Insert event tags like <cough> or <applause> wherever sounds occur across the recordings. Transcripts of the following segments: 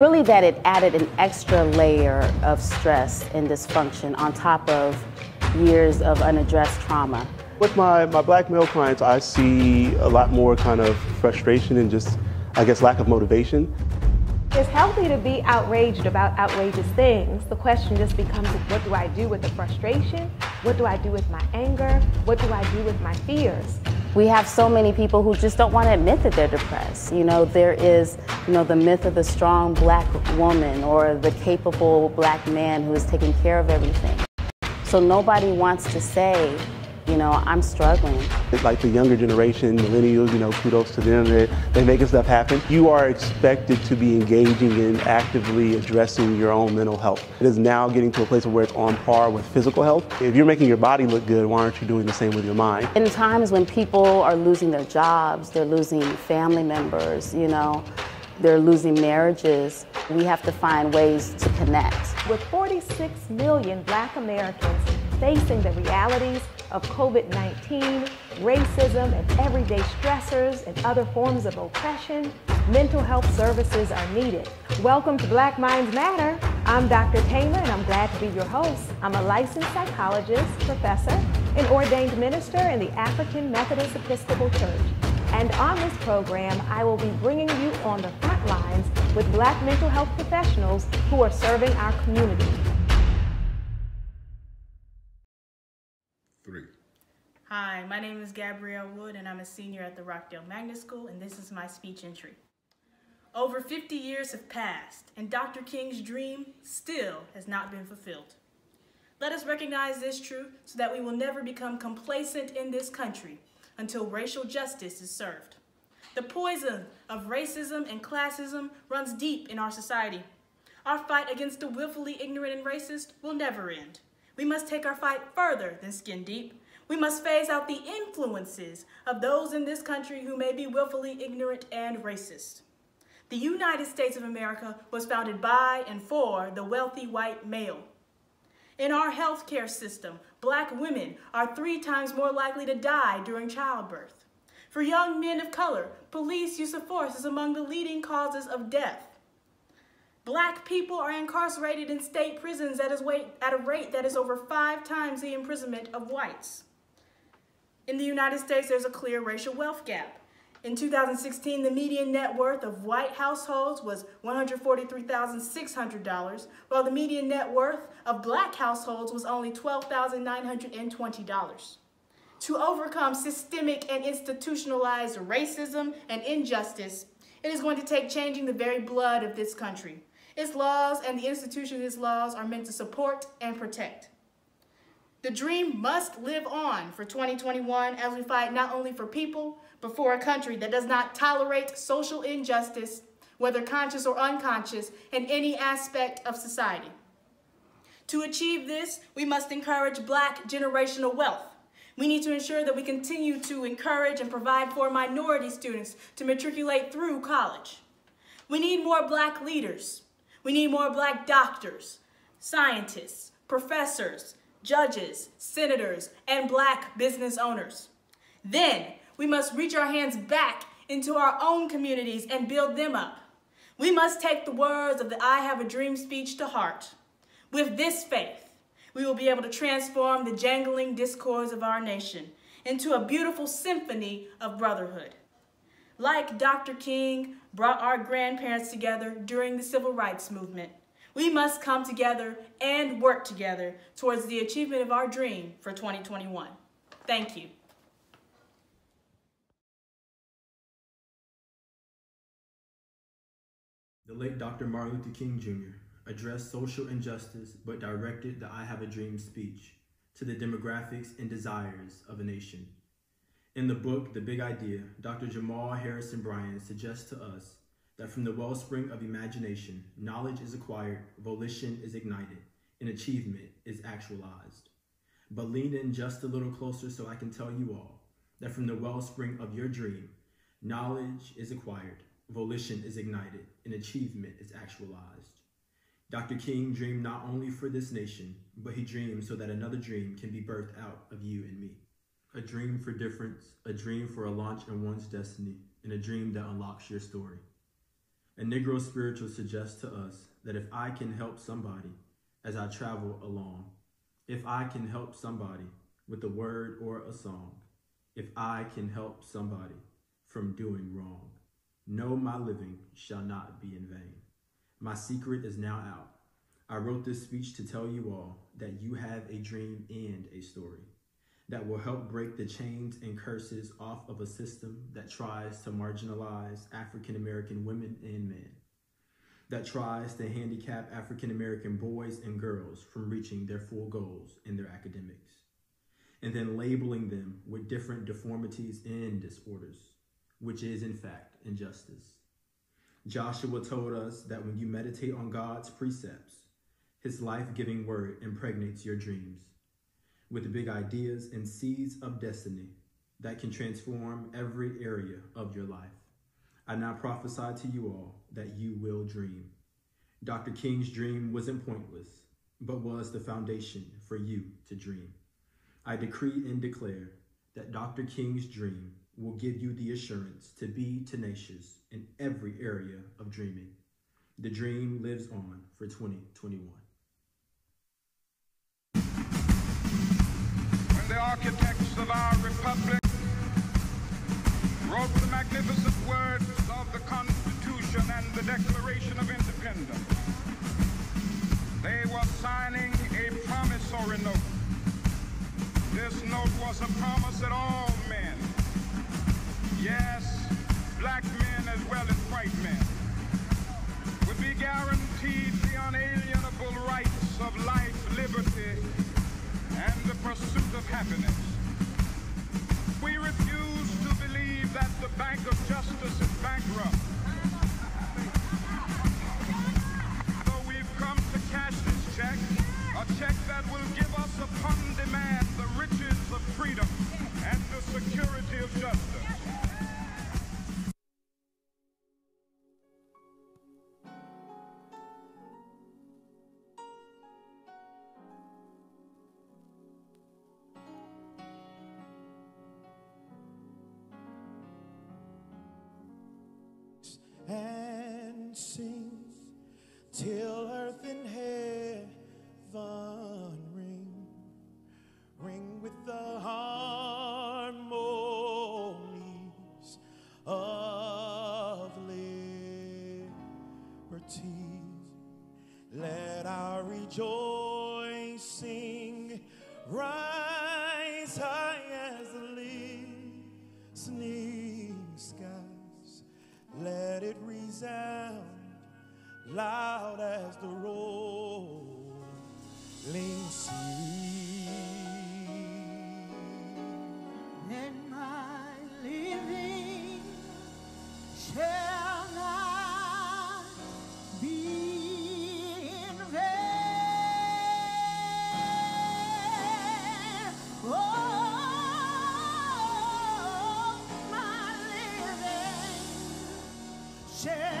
Really, that it added an extra layer of stress and dysfunction on top of years of unaddressed trauma. With my, my black male clients, I see a lot more kind of frustration and just, I guess, lack of motivation. It's healthy to be outraged about outrageous things. The question just becomes what do I do with the frustration? What do I do with my anger? What do I do with my fears? We have so many people who just don't want to admit that they're depressed. You know, there is, you know, the myth of the strong black woman or the capable black man who is taking care of everything. So nobody wants to say, you know, I'm struggling. It's like the younger generation, millennials, you know, kudos to them. They're, they're making stuff happen. You are expected to be engaging in actively addressing your own mental health. It is now getting to a place where it's on par with physical health. If you're making your body look good, why aren't you doing the same with your mind? In times when people are losing their jobs, they're losing family members, you know, they're losing marriages, we have to find ways to connect. With 46 million black Americans facing the realities of COVID 19, racism, and everyday stressors and other forms of oppression, mental health services are needed. Welcome to Black Minds Matter. I'm Dr. Taylor, and I'm glad to be your host. I'm a licensed psychologist, professor, and ordained minister in the African Methodist Episcopal Church. And on this program, I will be bringing you on the front lines with black mental health professionals who are serving our community. Hi, my name is Gabrielle Wood, and I'm a senior at the Rockdale Magnet School, and this is my speech entry. Over 50 years have passed, and Dr. King's dream still has not been fulfilled. Let us recognize this truth so that we will never become complacent in this country until racial justice is served. The poison of racism and classism runs deep in our society. Our fight against the willfully ignorant and racist will never end. We must take our fight further than skin deep. We must phase out the influences of those in this country who may be willfully ignorant and racist. The United States of America was founded by and for the wealthy white male. In our healthcare system, black women are three times more likely to die during childbirth. For young men of color, police use of force is among the leading causes of death. Black people are incarcerated in state prisons at a rate that is over five times the imprisonment of whites. In the United States, there's a clear racial wealth gap. In 2016, the median net worth of white households was $143,600, while the median net worth of black households was only $12,920. To overcome systemic and institutionalized racism and injustice, it is going to take changing the very blood of this country. Its laws and the institutions its laws are meant to support and protect. The dream must live on for 2021 as we fight not only for people, but for a country that does not tolerate social injustice, whether conscious or unconscious, in any aspect of society. To achieve this, we must encourage black generational wealth. We need to ensure that we continue to encourage and provide for minority students to matriculate through college. We need more black leaders. We need more black doctors, scientists, professors, judges, senators, and black business owners. Then we must reach our hands back into our own communities and build them up. We must take the words of the I Have a Dream speech to heart. With this faith, we will be able to transform the jangling discords of our nation into a beautiful symphony of brotherhood. Like Dr. King brought our grandparents together during the civil rights movement, we must come together and work together towards the achievement of our dream for 2021. Thank you. The late Dr. Martin Luther King Jr. addressed social injustice but directed the I Have a Dream speech to the demographics and desires of a nation. In the book, The Big Idea, Dr. Jamal Harrison Bryant suggests to us that from the wellspring of imagination, knowledge is acquired, volition is ignited, and achievement is actualized. But lean in just a little closer so I can tell you all that from the wellspring of your dream, knowledge is acquired, volition is ignited, and achievement is actualized. Dr. King dreamed not only for this nation, but he dreamed so that another dream can be birthed out of you and me. A dream for difference, a dream for a launch in one's destiny, and a dream that unlocks your story. A Negro spiritual suggests to us that if I can help somebody as I travel along, if I can help somebody with a word or a song, if I can help somebody from doing wrong, no, my living shall not be in vain. My secret is now out. I wrote this speech to tell you all that you have a dream and a story that will help break the chains and curses off of a system that tries to marginalize African American women and men, that tries to handicap African American boys and girls from reaching their full goals in their academics, and then labeling them with different deformities and disorders, which is in fact injustice. Joshua told us that when you meditate on God's precepts, his life-giving word impregnates your dreams with big ideas and seeds of destiny that can transform every area of your life. I now prophesy to you all that you will dream. Dr. King's dream wasn't pointless, but was the foundation for you to dream. I decree and declare that Dr. King's dream will give you the assurance to be tenacious in every area of dreaming. The dream lives on for 2021. The architects of our republic wrote the magnificent words of the Constitution and the Declaration of Independence. They were signing a promissory note. This note was a promise that all men, yes, black men as well as white men, would be guaranteed the unalienable rights of life, liberty, pursuit of happiness. We refuse to believe that the Bank of Justice is bankrupt. So we've come to cash this check, a check that will give us upon demand the riches of freedom and the security of justice. And sings till shall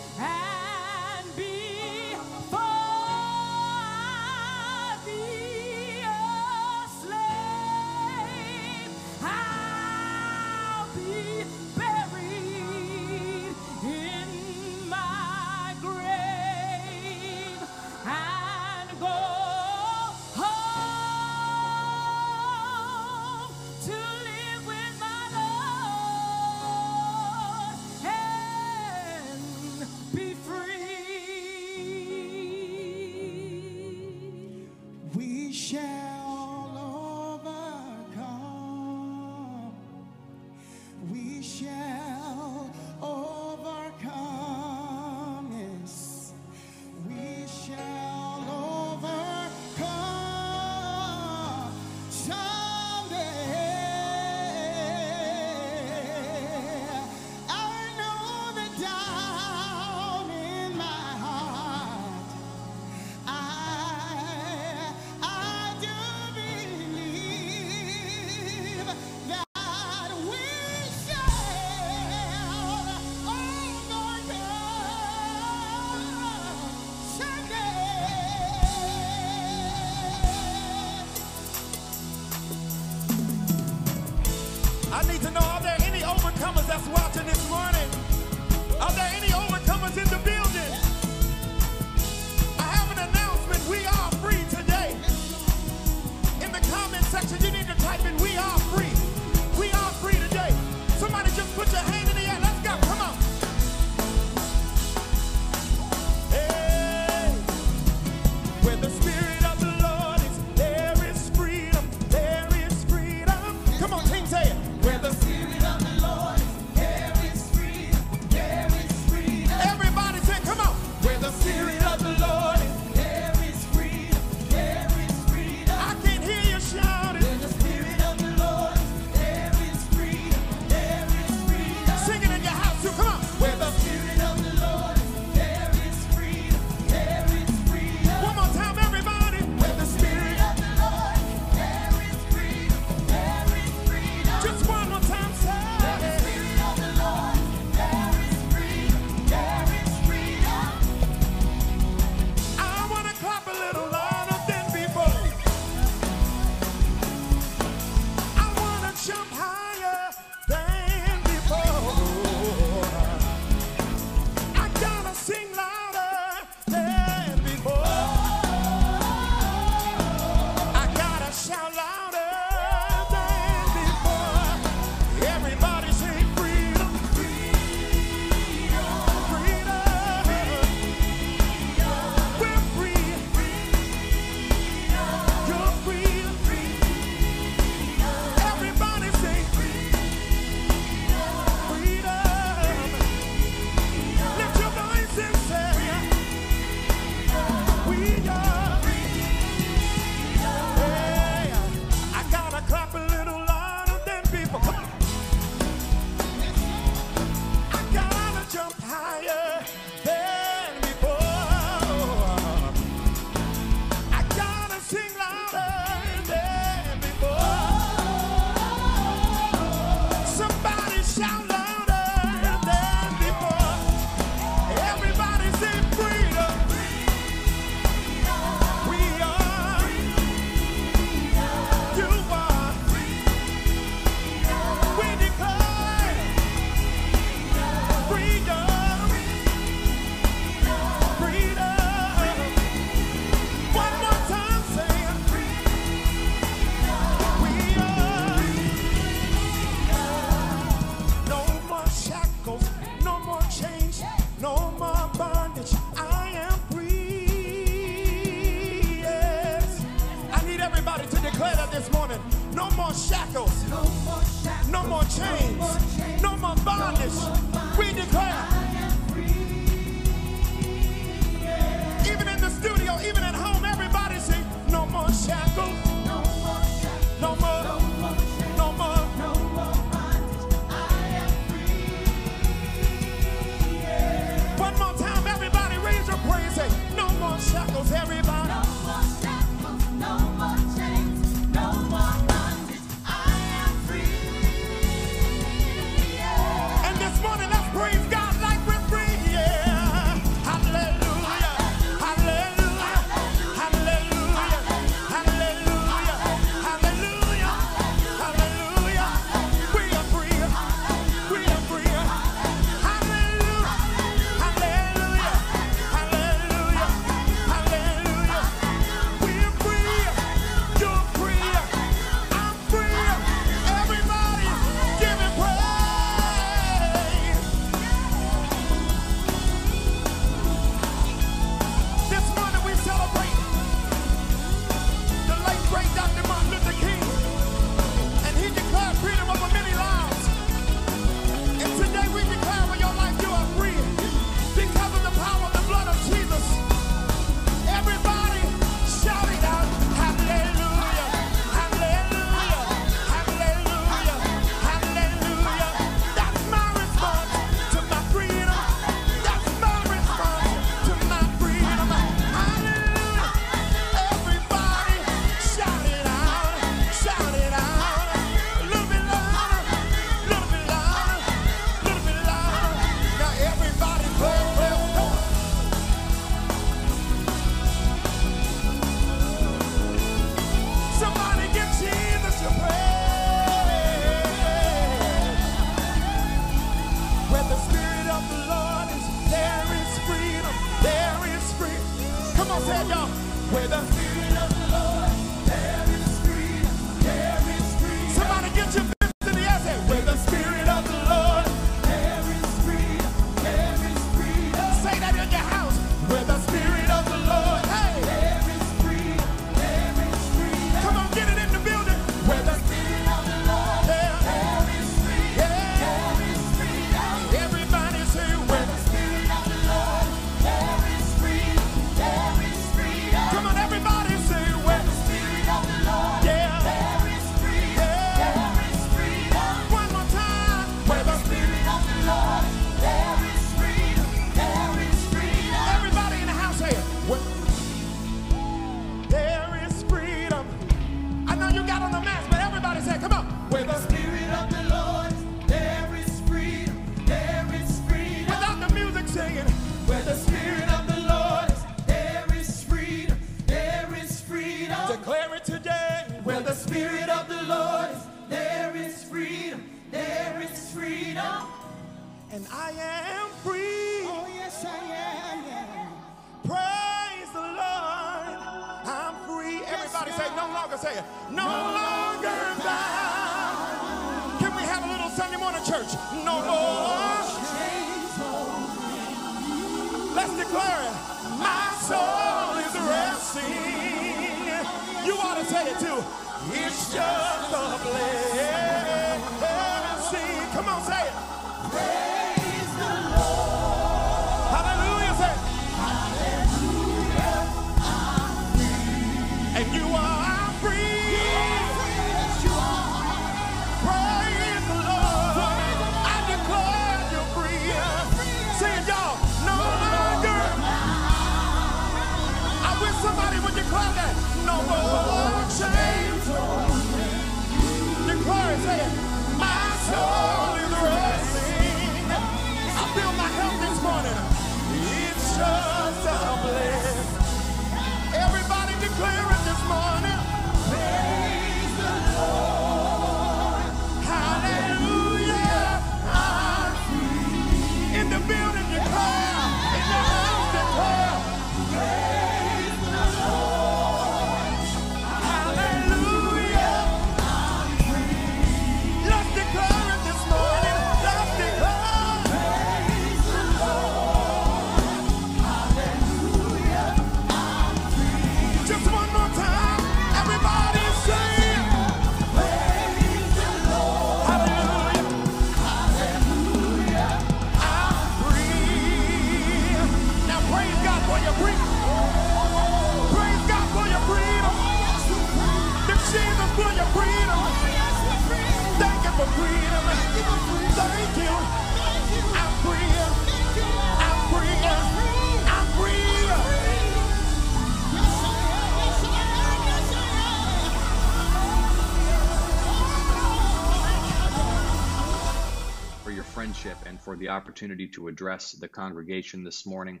opportunity to address the congregation this morning.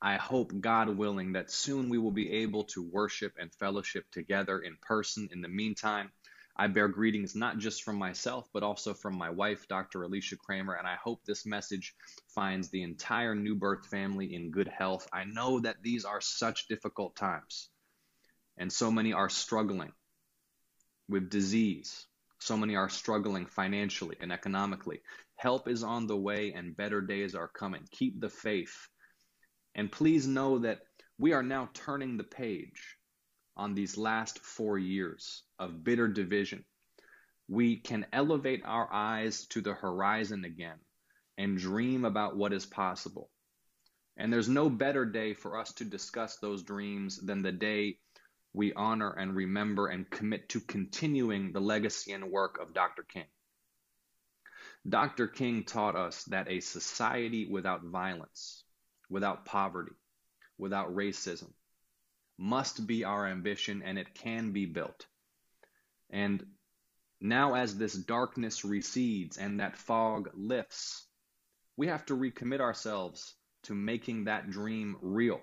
I hope, God willing, that soon we will be able to worship and fellowship together in person. In the meantime, I bear greetings not just from myself, but also from my wife, Dr. Alisha Kramer, and I hope this message finds the entire New Birth family in good health. I know that these are such difficult times, and so many are struggling with disease. So many are struggling financially and economically. Help is on the way and better days are coming. Keep the faith. And please know that we are now turning the page on these last four years of bitter division. We can elevate our eyes to the horizon again and dream about what is possible. And there's no better day for us to discuss those dreams than the day we honor and remember and commit to continuing the legacy and work of Dr. King. Dr. King taught us that a society without violence, without poverty, without racism must be our ambition and it can be built. And now, as this darkness recedes and that fog lifts, we have to recommit ourselves to making that dream real.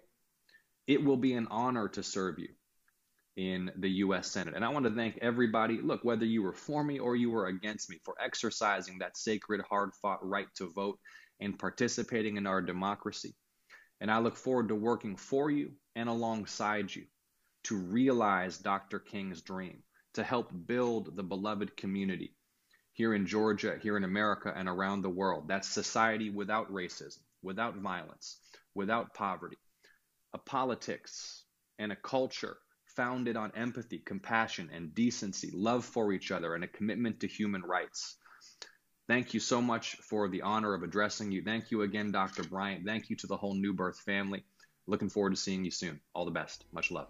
It will be an honor to serve you in the U.S. Senate. And I want to thank everybody, look, whether you were for me or you were against me, for exercising that sacred, hard fought right to vote and participating in our democracy. And I look forward to working for you and alongside you to realize Dr. King's dream, to help build the beloved community here in Georgia, here in America, and around the world. That society without racism, without violence, without poverty, a politics and a culture founded on empathy, compassion, and decency, love for each other, and a commitment to human rights. Thank you so much for the honor of addressing you. Thank you again, Dr. Bryant. Thank you to the whole New Birth family. Looking forward to seeing you soon. All the best. Much love.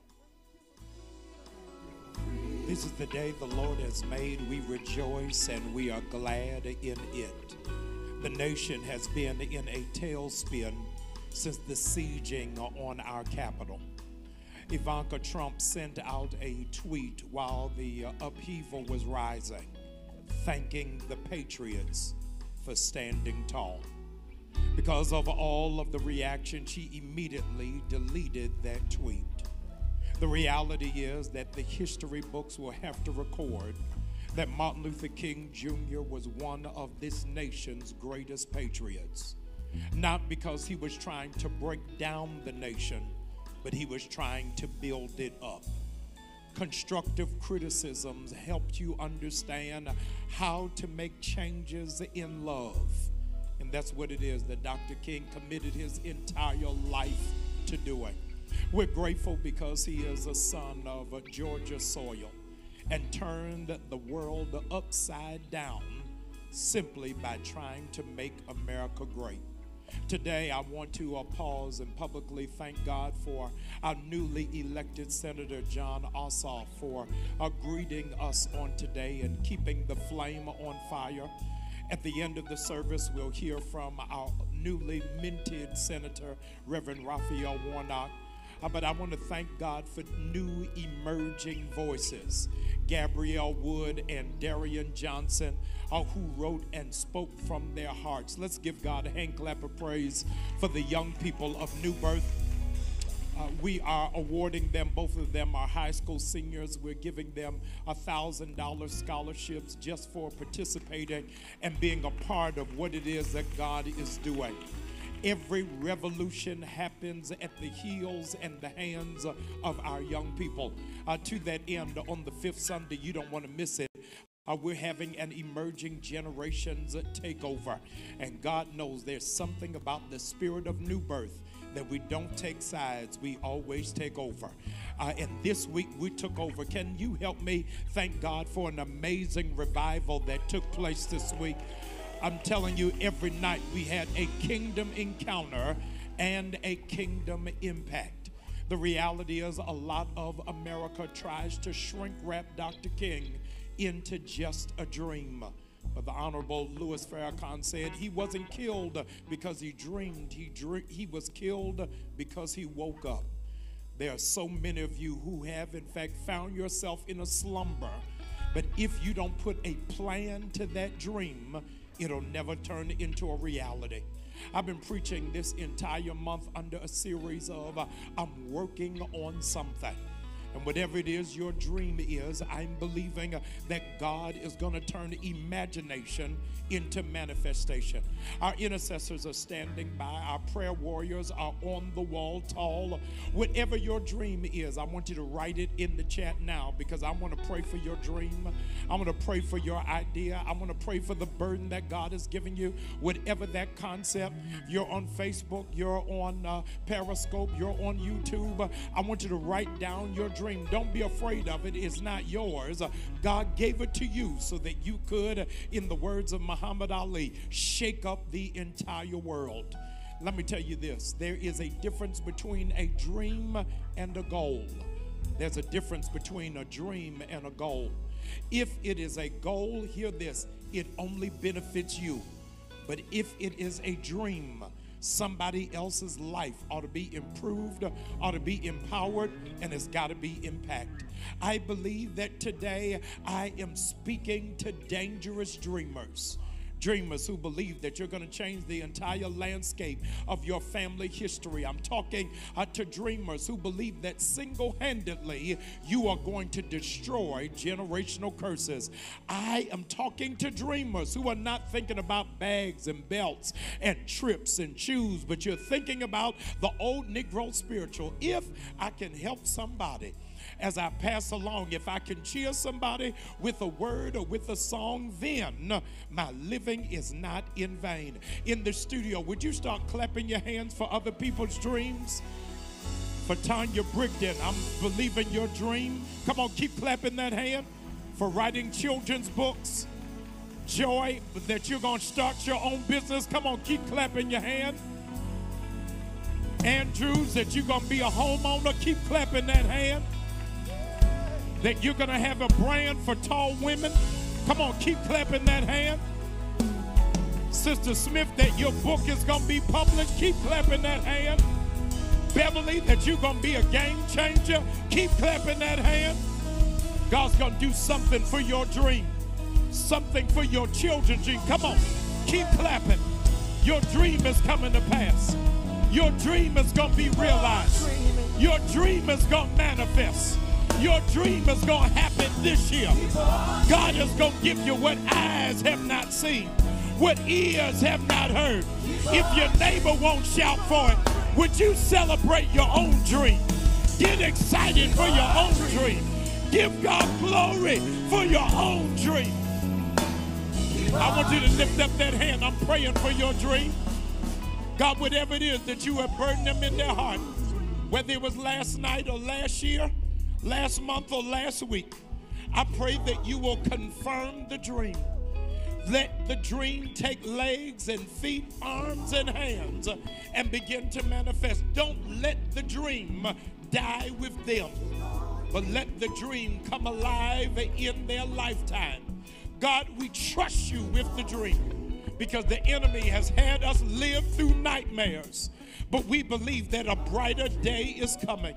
This is the day the Lord has made. We rejoice and we are glad in it. The nation has been in a tailspin since the sieging on our Capitol. Ivanka Trump sent out a tweet while the uh, upheaval was rising, thanking the patriots for standing tall. Because of all of the reaction, she immediately deleted that tweet. The reality is that the history books will have to record that Martin Luther King Jr. was one of this nation's greatest patriots. Not because he was trying to break down the nation, but he was trying to build it up. Constructive criticisms helped you understand how to make changes in love. And that's what it is that Dr. King committed his entire life to doing. We're grateful because he is a son of Georgia soil and turned the world upside down simply by trying to make America great. Today, I want to uh, pause and publicly thank God for our newly elected Senator Jon Ossoff for uh, greeting us on today and keeping the flame on fire. At the end of the service, we'll hear from our newly minted Senator, Reverend Raphael Warnock. Uh, but I want to thank God for new emerging voices. Gabrielle Wood and Darian Johnson, uh, who wrote and spoke from their hearts. Let's give God a hand clap of praise for the young people of New Birth. Uh, we are awarding them, both of them are high school seniors. We're giving them a $1,000 scholarships just for participating and being a part of what it is that God is doing. Every revolution happens at the heels and the hands of our young people. Uh, to that end, on the fifth Sunday, you don't want to miss it. Uh, we're having an emerging generations takeover. And God knows there's something about the spirit of new birth that we don't take sides, we always take over. Uh, and this week we took over. Can you help me thank God for an amazing revival that took place this week? I'm telling you, every night we had a kingdom encounter and a kingdom impact. The reality is, a lot of America tries to shrink wrap Dr. King into just a dream. But the Honorable Louis Farrakhan said he wasn't killed because he dreamed, he, dream, he was killed because he woke up. There are so many of you who have, in fact, found yourself in a slumber. But if you don't put a plan to that dream, it'll never turn into a reality. I've been preaching this entire month under a series of uh, I'm working on something. And whatever it is your dream is, I'm believing that God is going to turn imagination into manifestation. Our intercessors are standing by, our prayer warriors are on the wall tall. Whatever your dream is, I want you to write it in the chat now because I want to pray for your dream. I want to pray for your idea. I want to pray for the burden that God has given you. Whatever that concept, you're on Facebook, you're on uh, Periscope, you're on YouTube. I want you to write down your dream. Don't be afraid of it. It's not yours. God gave it to you so that you could, in the words of Muhammad Ali, shake up the entire world. Let me tell you this there is a difference between a dream and a goal. There's a difference between a dream and a goal. If it is a goal, hear this it only benefits you. But if it is a dream, somebody else's life ought to be improved, ought to be empowered, and it's got to be impact. I believe that today I am speaking to dangerous dreamers dreamers who believe that you're going to change the entire landscape of your family history. I'm talking uh, to dreamers who believe that single handedly you are going to destroy generational curses. I am talking to dreamers who are not thinking about bags and belts and trips and shoes, but you're thinking about the old Negro spiritual. If I can help somebody, as I pass along. If I can cheer somebody with a word or with a song, then my living is not in vain. In the studio, would you start clapping your hands for other people's dreams? For Tanya Brigden, I'm believing your dream. Come on, keep clapping that hand. For writing children's books. Joy, that you're going to start your own business. Come on, keep clapping your hand. Andrews, that you're going to be a homeowner. Keep clapping that hand that you're going to have a brand for tall women. Come on, keep clapping that hand. Sister Smith, that your book is going to be published. Keep clapping that hand. Beverly, that you're going to be a game changer. Keep clapping that hand. God's going to do something for your dream, something for your children's dream. Come on, keep clapping. Your dream is coming to pass. Your dream is going to be realized. Your dream is going to manifest. Your dream is going to happen this year. God is going to give you what eyes have not seen, what ears have not heard. If your neighbor won't shout for it, would you celebrate your own dream? Get excited for your own dream. Give God glory for your own dream. I want you to lift up that hand. I'm praying for your dream. God, whatever it is that you have burdened them in their heart, whether it was last night or last year, last month or last week, I pray that you will confirm the dream. Let the dream take legs and feet, arms and hands, and begin to manifest. Don't let the dream die with them, but let the dream come alive in their lifetime. God, we trust you with the dream because the enemy has had us live through nightmares, but we believe that a brighter day is coming.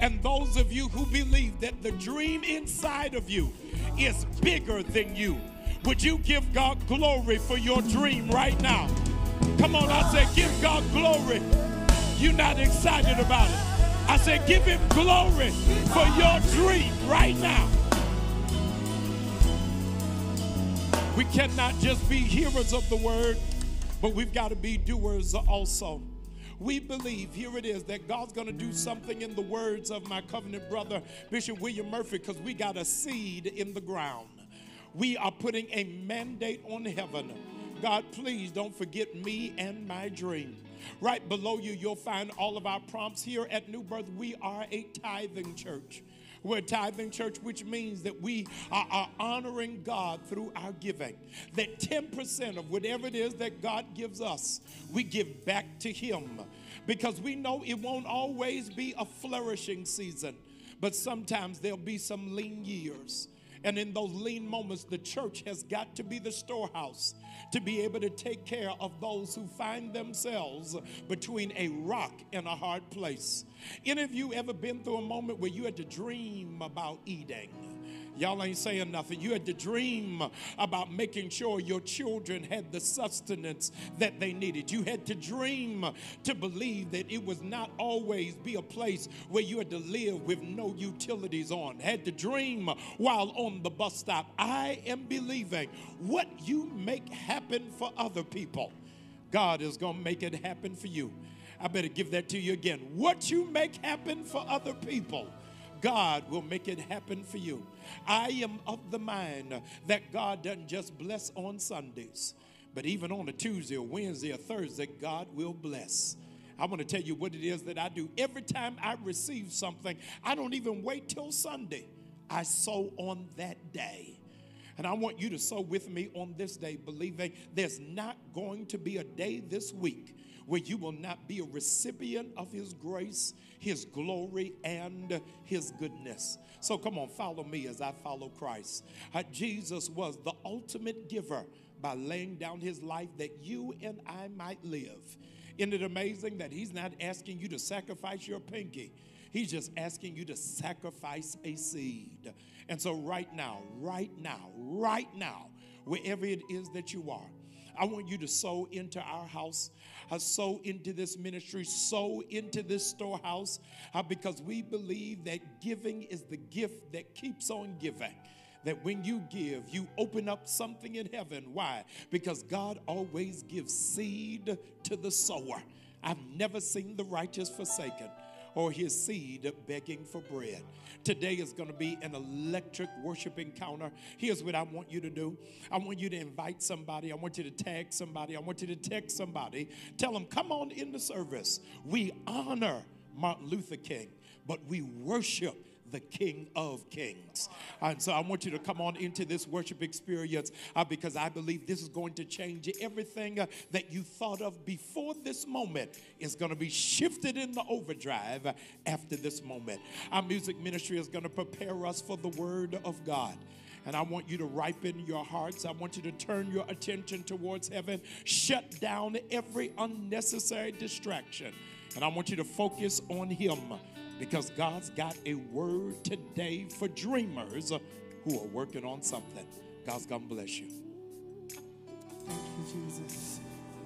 And those of you who believe that the dream inside of you is bigger than you, would you give God glory for your dream right now? Come on, I said, give God glory. You're not excited about it. I said, give him glory for your dream right now. We cannot just be hearers of the word, but we've got to be doers also. We believe, here it is, that God's going to do something in the words of my covenant brother, Bishop William Murphy, because we got a seed in the ground. We are putting a mandate on heaven. God, please don't forget me and my dream. Right below you, you'll find all of our prompts here at New Birth. We are a tithing church. We're tithing church, which means that we are, are, honoring God through our giving. That 10% of whatever it is that God gives us, we give back to Him. Because we know it won't always be a flourishing season, but sometimes there'll be some lean years. And in those lean moments, the church has got to be the storehouse to be able to take care of those who find themselves between a rock and a hard place. Any of you ever been through a moment where you had to dream about eating? Y'all ain't saying nothing. You had to dream about making sure your children had the sustenance that they needed. You had to dream to believe that it was not always be a place where you had to live with no utilities on. Had to dream while on the bus stop. I am believing what you make happen for other people, God is going to make it happen for you. I better give that to you again. What you make happen for other people, God will make it happen for you. I am of the mind that God doesn't just bless on Sundays, but even on a Tuesday or Wednesday or Thursday, God will bless. I want to tell you what it is that I do. Every time I receive something, I don't even wait till Sunday. I sow on that day. And I want you to sow with me on this day, believing there's not going to be a day this week where you will not be a recipient of His grace, His glory, and His goodness. So come on, follow me as I follow Christ. Uh, Jesus was the ultimate giver by laying down His life that you and I might live. Isn't it amazing that He's not asking you to sacrifice your pinky? He's just asking you to sacrifice a seed. And so, right now, right now, right now, wherever it is that you are, I want you to sow into our house, uh, sow into this ministry, sow into this storehouse, uh, because we believe that giving is the gift that keeps on giving that when you give, you open up something in heaven. Why? Because God always gives seed to the sower. I've never seen the righteous forsaken or his seed begging for bread. Today is going to be an electric worship encounter. Here's what I want you to do I want you to invite somebody, I want you to tag somebody, I want you to text somebody. Tell them, come on in the service. We honor Martin Luther King, but we worship the King of Kings. And so I want you to come on into this worship experience uh, because I believe this is going to change everything uh, that you thought of before this moment is going to be shifted in the overdrive after this moment. Our music ministry is going to prepare us for the Word of God. And I want you to ripen your hearts. I want you to turn your attention towards heaven. Shut down every unnecessary distraction. And I want you to focus on Him because God's got a word today for dreamers who are working on something. God's going to bless you. Thank you, Jesus.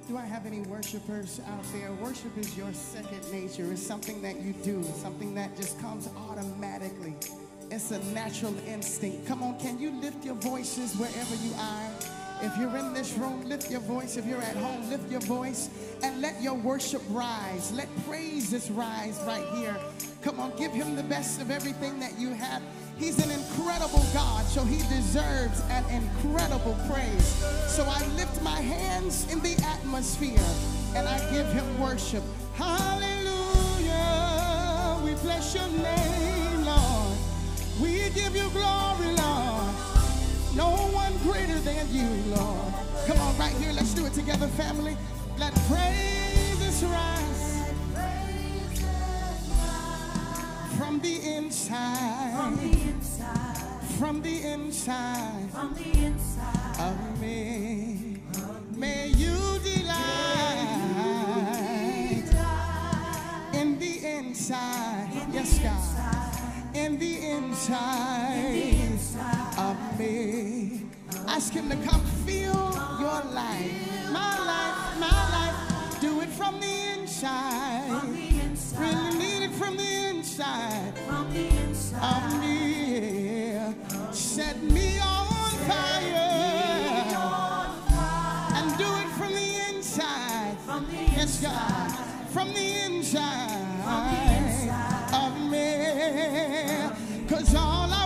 Do I have any worshipers out there? Worship is your second nature. It's something that you do, something that just comes automatically. It's a natural instinct. Come on, can you lift your voices wherever you are? If you're in this room, lift your voice. If you're at home, lift your voice and let your worship rise. Let praises rise right here. Come on, give him the best of everything that you have. He's an incredible God, so he deserves an incredible praise. So I lift my hands in the atmosphere and I give him worship. Hallelujah. We bless your name, Lord. We give you glory, Lord. No than you, Lord. Come on, right here. Let's do it together, family. Let praises rise from the inside. From the inside. From the inside From the inside. of me. May you delight in the inside. Yes, God. In the inside of me. Ask him to come fill your life. My life, my life. Do it from the inside. From the inside. Really need it from the inside From the inside. of me. Set me on fire and do it from the inside. Yes, God, from the inside of me. Cause all I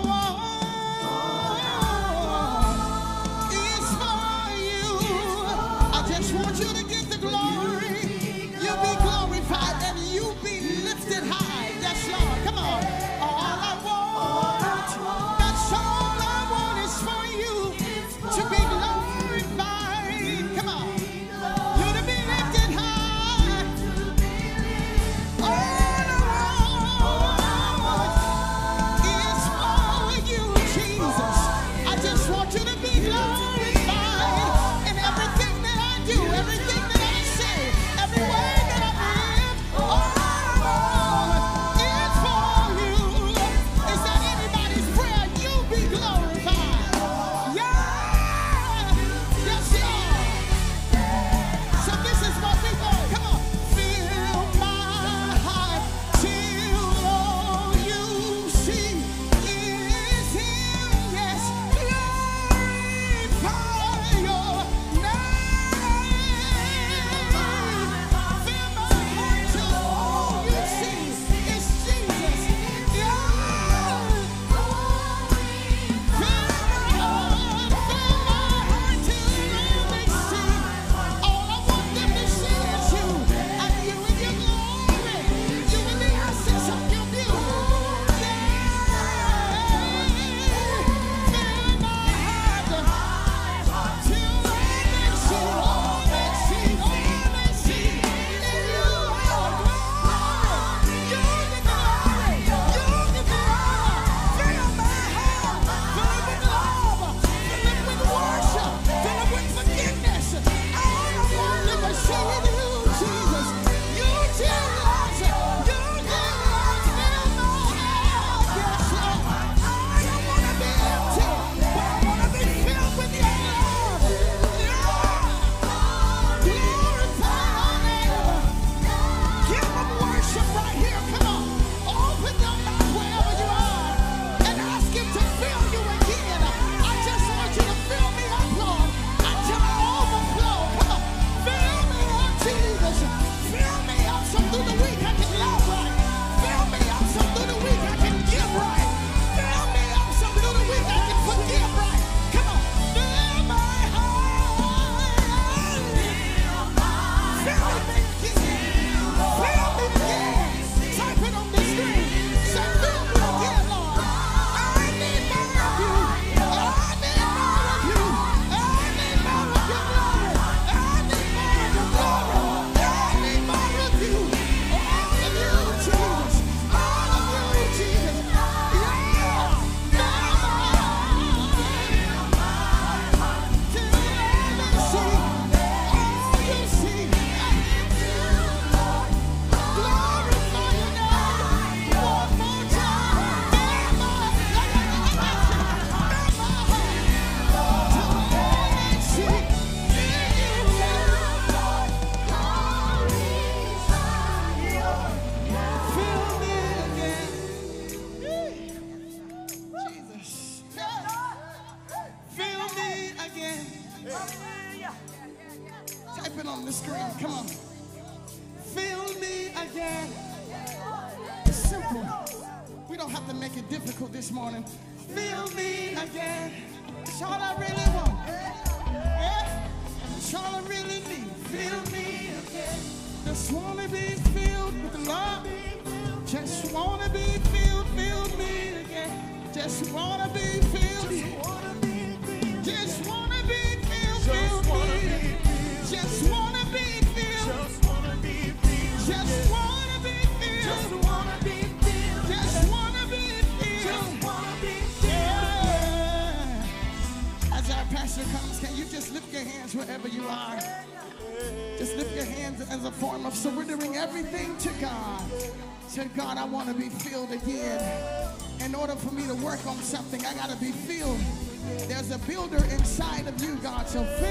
of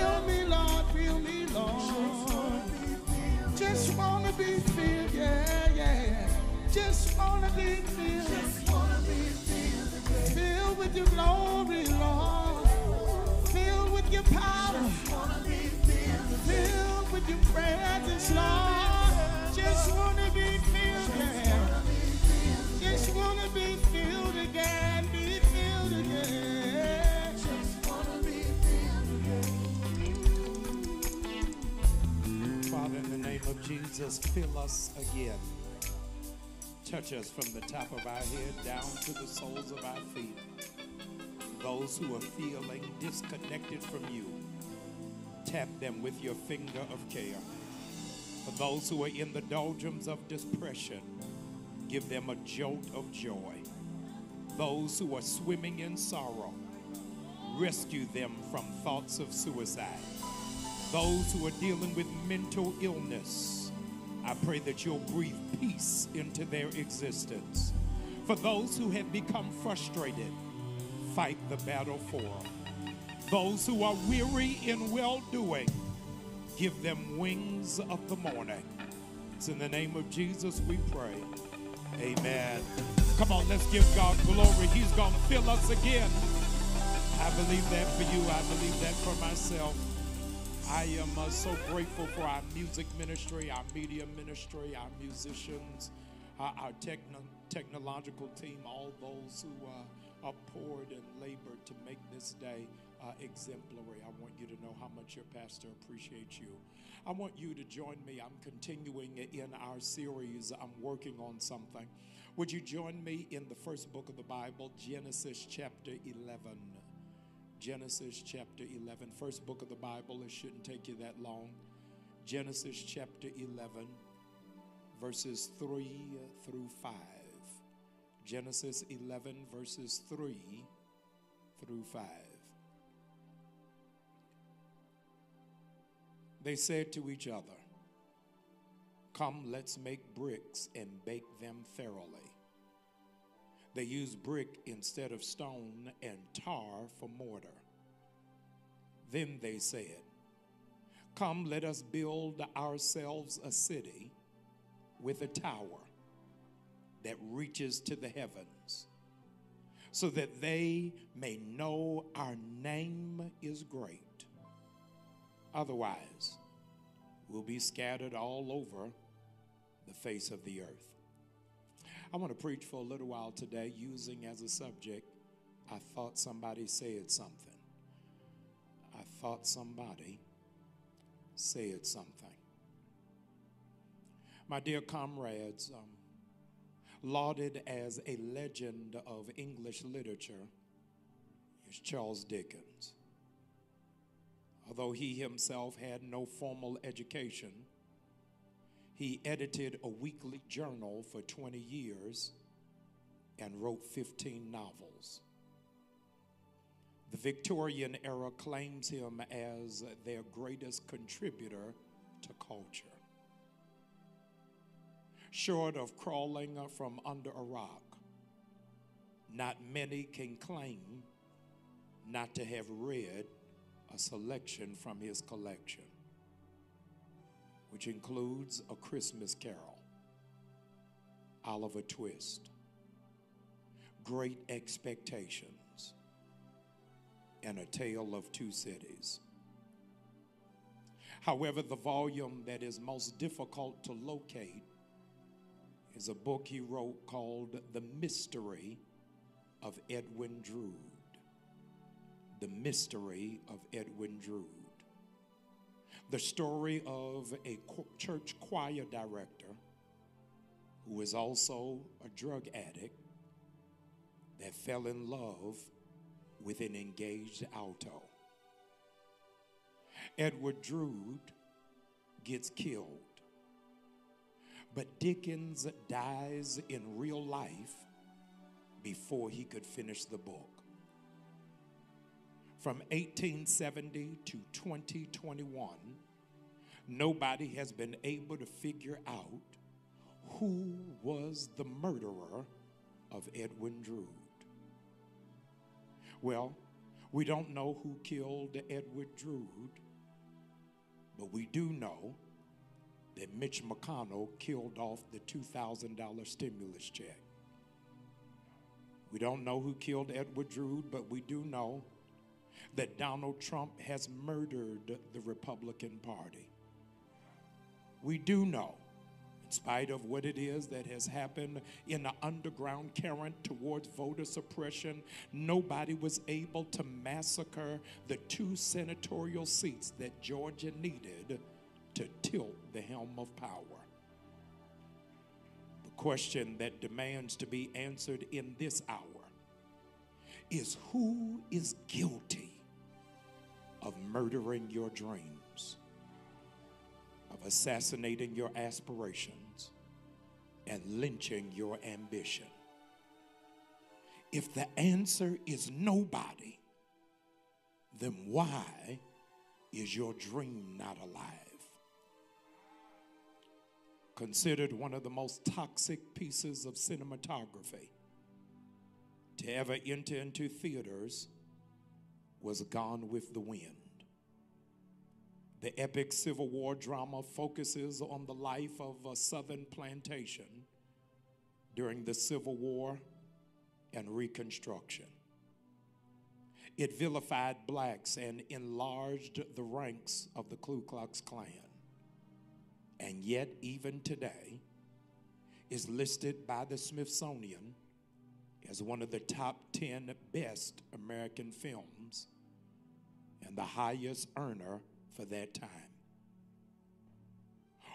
again. Touch us from the top of our head down to the soles of our feet. Those who are feeling disconnected from you, tap them with your finger of care. For those who are in the doldrums of depression, give them a jolt of joy. Those who are swimming in sorrow, rescue them from thoughts of suicide. Those who are dealing with mental illness, I pray that you'll breathe peace into their existence. For those who have become frustrated, fight the battle for them. Those who are weary in well doing, give them wings of the morning. It's in the name of Jesus we pray. Amen. Come on, let's give God glory. He's going to fill us again. I believe that for you. I believe that for myself. I am uh, so grateful for our music ministry, our media ministry, our musicians, our, our techno- technological team, all those who uh, are poured and labored to make this day uh, exemplary. I want you to know how much your pastor appreciates you. I want you to join me. I'm continuing in our series. I'm working on something. Would you join me in the first book of the Bible, Genesis chapter 11? Genesis chapter 11, first book of the Bible. It shouldn't take you that long. Genesis chapter 11, verses 3 through 5. Genesis 11, verses 3 through 5. They said to each other, Come, let's make bricks and bake them thoroughly. They used brick instead of stone and tar for mortar. Then they said, Come, let us build ourselves a city with a tower that reaches to the heavens, so that they may know our name is great. Otherwise, we'll be scattered all over the face of the earth. I want to preach for a little while today using as a subject, I thought somebody said something. I thought somebody said something. My dear comrades, um, lauded as a legend of English literature is Charles Dickens. Although he himself had no formal education, he edited a weekly journal for 20 years and wrote 15 novels. The Victorian era claims him as their greatest contributor to culture. Short of crawling from under a rock, not many can claim not to have read a selection from his collection which includes A Christmas Carol, Oliver Twist, Great Expectations, and A Tale of Two Cities. However, the volume that is most difficult to locate is a book he wrote called The Mystery of Edwin Drood. The Mystery of Edwin Drood. The story of a church choir director who is also a drug addict that fell in love with an engaged alto. Edward Drood gets killed. But Dickens dies in real life before he could finish the book. From 1870 to 2021, nobody has been able to figure out who was the murderer of Edwin Drood. Well, we don't know who killed Edward Drood, but we do know that Mitch McConnell killed off the $2,000 stimulus check. We don't know who killed Edward Drood, but we do know that Donald Trump has murdered the Republican Party. We do know in spite of what it is that has happened in the underground current towards voter suppression, nobody was able to massacre the two senatorial seats that Georgia needed to tilt the helm of power. The question that demands to be answered in this hour is who is guilty of murdering your dreams? of assassinating your aspirations and lynching your ambition? If the answer is nobody, then why is your dream not alive? Considered one of the most toxic pieces of cinematography to ever enter into theaters was Gone with the Wind. The epic Civil War drama focuses on the life of a Southern plantation during the Civil War and Reconstruction. It vilified blacks and enlarged the ranks of the Ku Klux Klan. And yet, even today, is listed by the Smithsonian as one of the top 10 best American films and the highest earner for that time.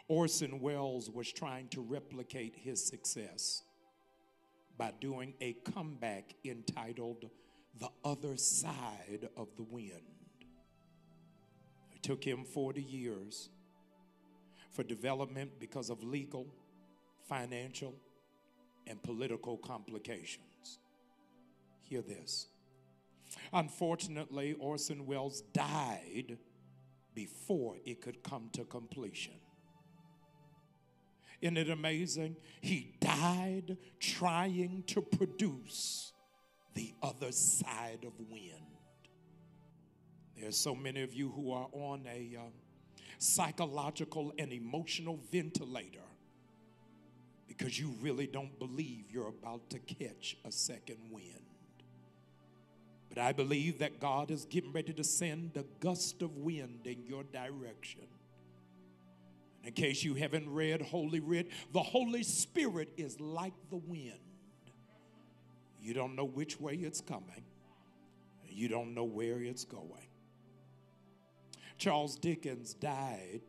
Orson Welles was trying to replicate his success by doing a comeback entitled The Other Side of the Wind. It took him 40 years for development because of legal, financial, and political complications. Hear this. Unfortunately, Orson Welles died before it could come to completion. Isn't it amazing? He died trying to produce the other side of wind. There's so many of you who are on a uh, psychological and emotional ventilator because you really don't believe you're about to catch a second wind. But I believe that God is getting ready to send a gust of wind in your direction. In case you haven't read Holy Writ, the Holy Spirit is like the wind. You don't know which way it's coming, you don't know where it's going. Charles Dickens died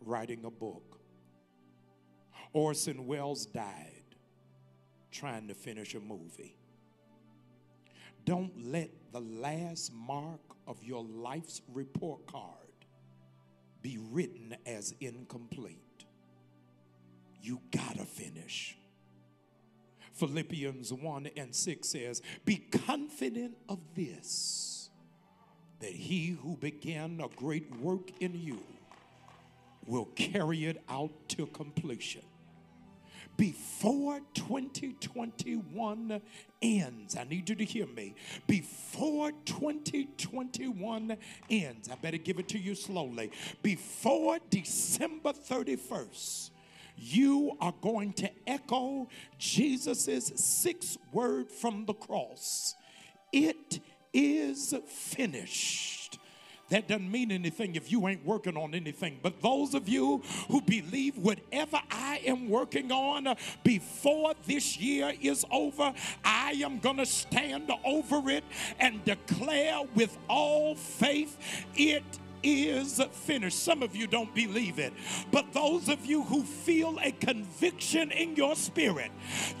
writing a book. Orson Welles died trying to finish a movie. Don't let the last mark of your life's report card be written as incomplete. You gotta finish. Philippians 1 and 6 says, Be confident of this, that he who began a great work in you will carry it out to completion before 2021 ends. I need you to hear me. Before 2021 ends, I better give it to you slowly. Before December 31st, you are going to echo Jesus' sixth word from the cross It is finished. That doesn't mean anything if you ain't working on anything. But those of you who believe whatever I am working on uh, before this year is over, I am going to stand over it and declare with all faith it is finished. Some of you don't believe it, but those of you who feel a conviction in your spirit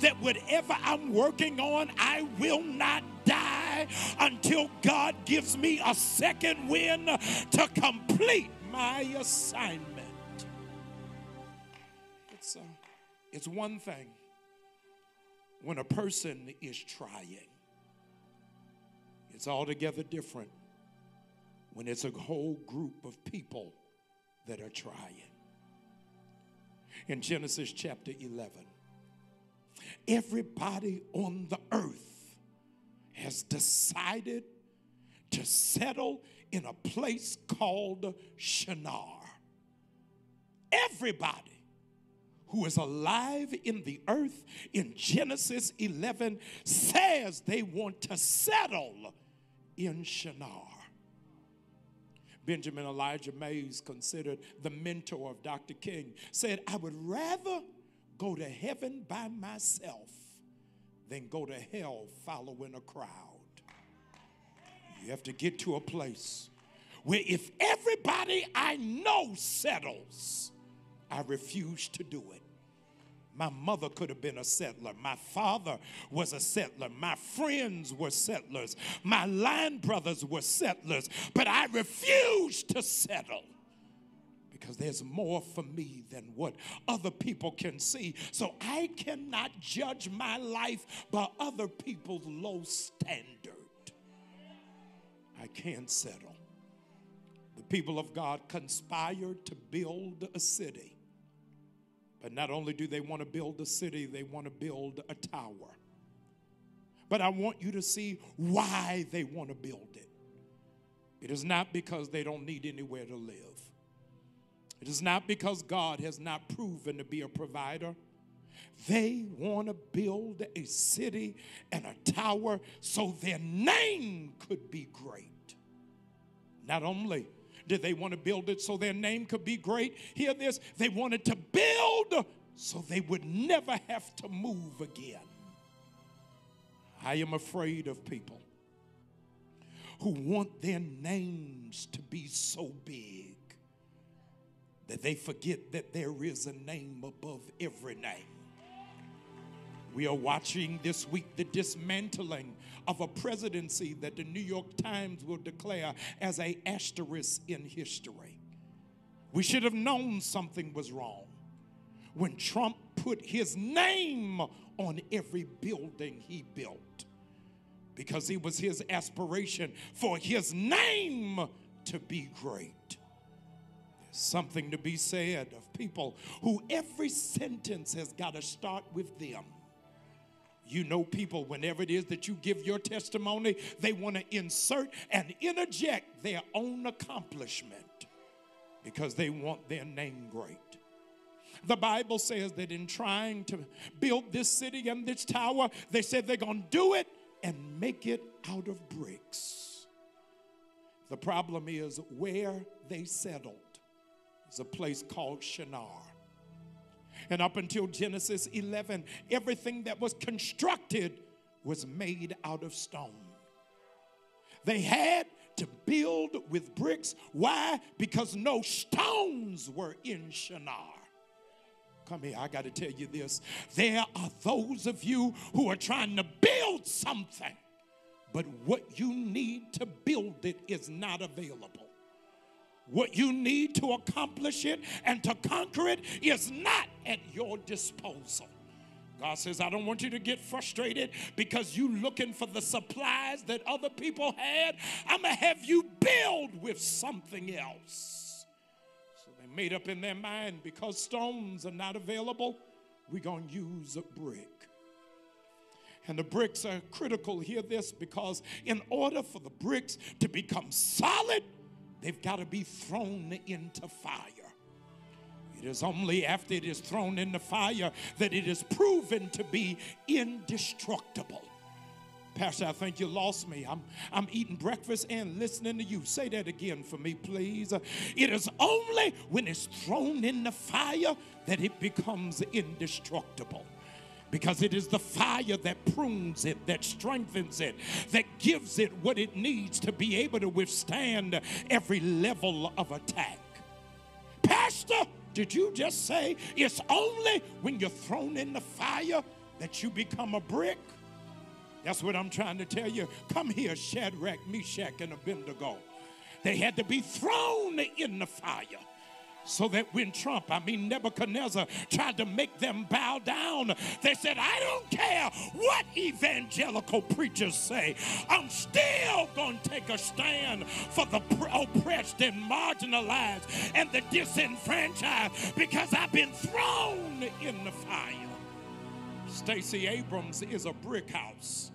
that whatever I'm working on, I will not die until God gives me a second win to complete my assignment. It's, uh, it's one thing when a person is trying, it's altogether different when it's a whole group of people that are trying. In Genesis chapter 11, everybody on the earth has decided to settle in a place called Shinar. Everybody who is alive in the earth in Genesis 11 says they want to settle in Shinar. Benjamin Elijah Mays, considered the mentor of Dr. King, said, I would rather go to heaven by myself than go to hell following a crowd. You have to get to a place where if everybody I know settles, I refuse to do it. My mother could have been a settler. My father was a settler. My friends were settlers. My line brothers were settlers. But I refused to settle because there's more for me than what other people can see. So I cannot judge my life by other people's low standard. I can't settle. The people of God conspired to build a city but not only do they want to build a city, they want to build a tower. But I want you to see why they want to build it. It is not because they don't need anywhere to live. It is not because God has not proven to be a provider. They want to build a city and a tower so their name could be great. Not only did they want to build it so their name could be great? Hear this. They wanted to build so they would never have to move again. I am afraid of people who want their names to be so big that they forget that there is a name above every name. We are watching this week the dismantling of a presidency that the New York Times will declare as a asterisk in history. We should have known something was wrong when Trump put his name on every building he built because it was his aspiration for his name to be great. There's something to be said of people who every sentence has got to start with them. You know, people, whenever it is that you give your testimony, they want to insert and interject their own accomplishment because they want their name great. The Bible says that in trying to build this city and this tower, they said they're going to do it and make it out of bricks. The problem is where they settled is a place called Shinar. And up until Genesis 11, everything that was constructed was made out of stone. They had to build with bricks. Why? Because no stones were in Shinar. Come here, I got to tell you this. There are those of you who are trying to build something, but what you need to build it is not available. What you need to accomplish it and to conquer it is not at your disposal. God says, I don't want you to get frustrated because you looking for the supplies that other people had. I'm going to have you build with something else. So they made up in their mind because stones are not available, we're going to use a brick. And the bricks are critical. Hear this because in order for the bricks to become solid, they've got to be thrown into fire. It is only after it is thrown in the fire that it is proven to be indestructible. Pastor, I think you lost me. I'm, I'm eating breakfast and listening to you. Say that again for me, please. It is only when it's thrown in the fire that it becomes indestructible. Because it is the fire that prunes it, that strengthens it, that gives it what it needs to be able to withstand every level of attack. Pastor, did you just say it's only when you're thrown in the fire that you become a brick? That's what I'm trying to tell you. Come here, Shadrach, Meshach, and Abednego. They had to be thrown in the fire so that when Trump, I mean Nebuchadnezzar, tried to make them bow down, they said, I don't care what evangelical preachers say, I'm still going to take a stand for the oppressed and marginalized and the disenfranchised because I've been thrown in the fire. Stacey Abrams is a brick house.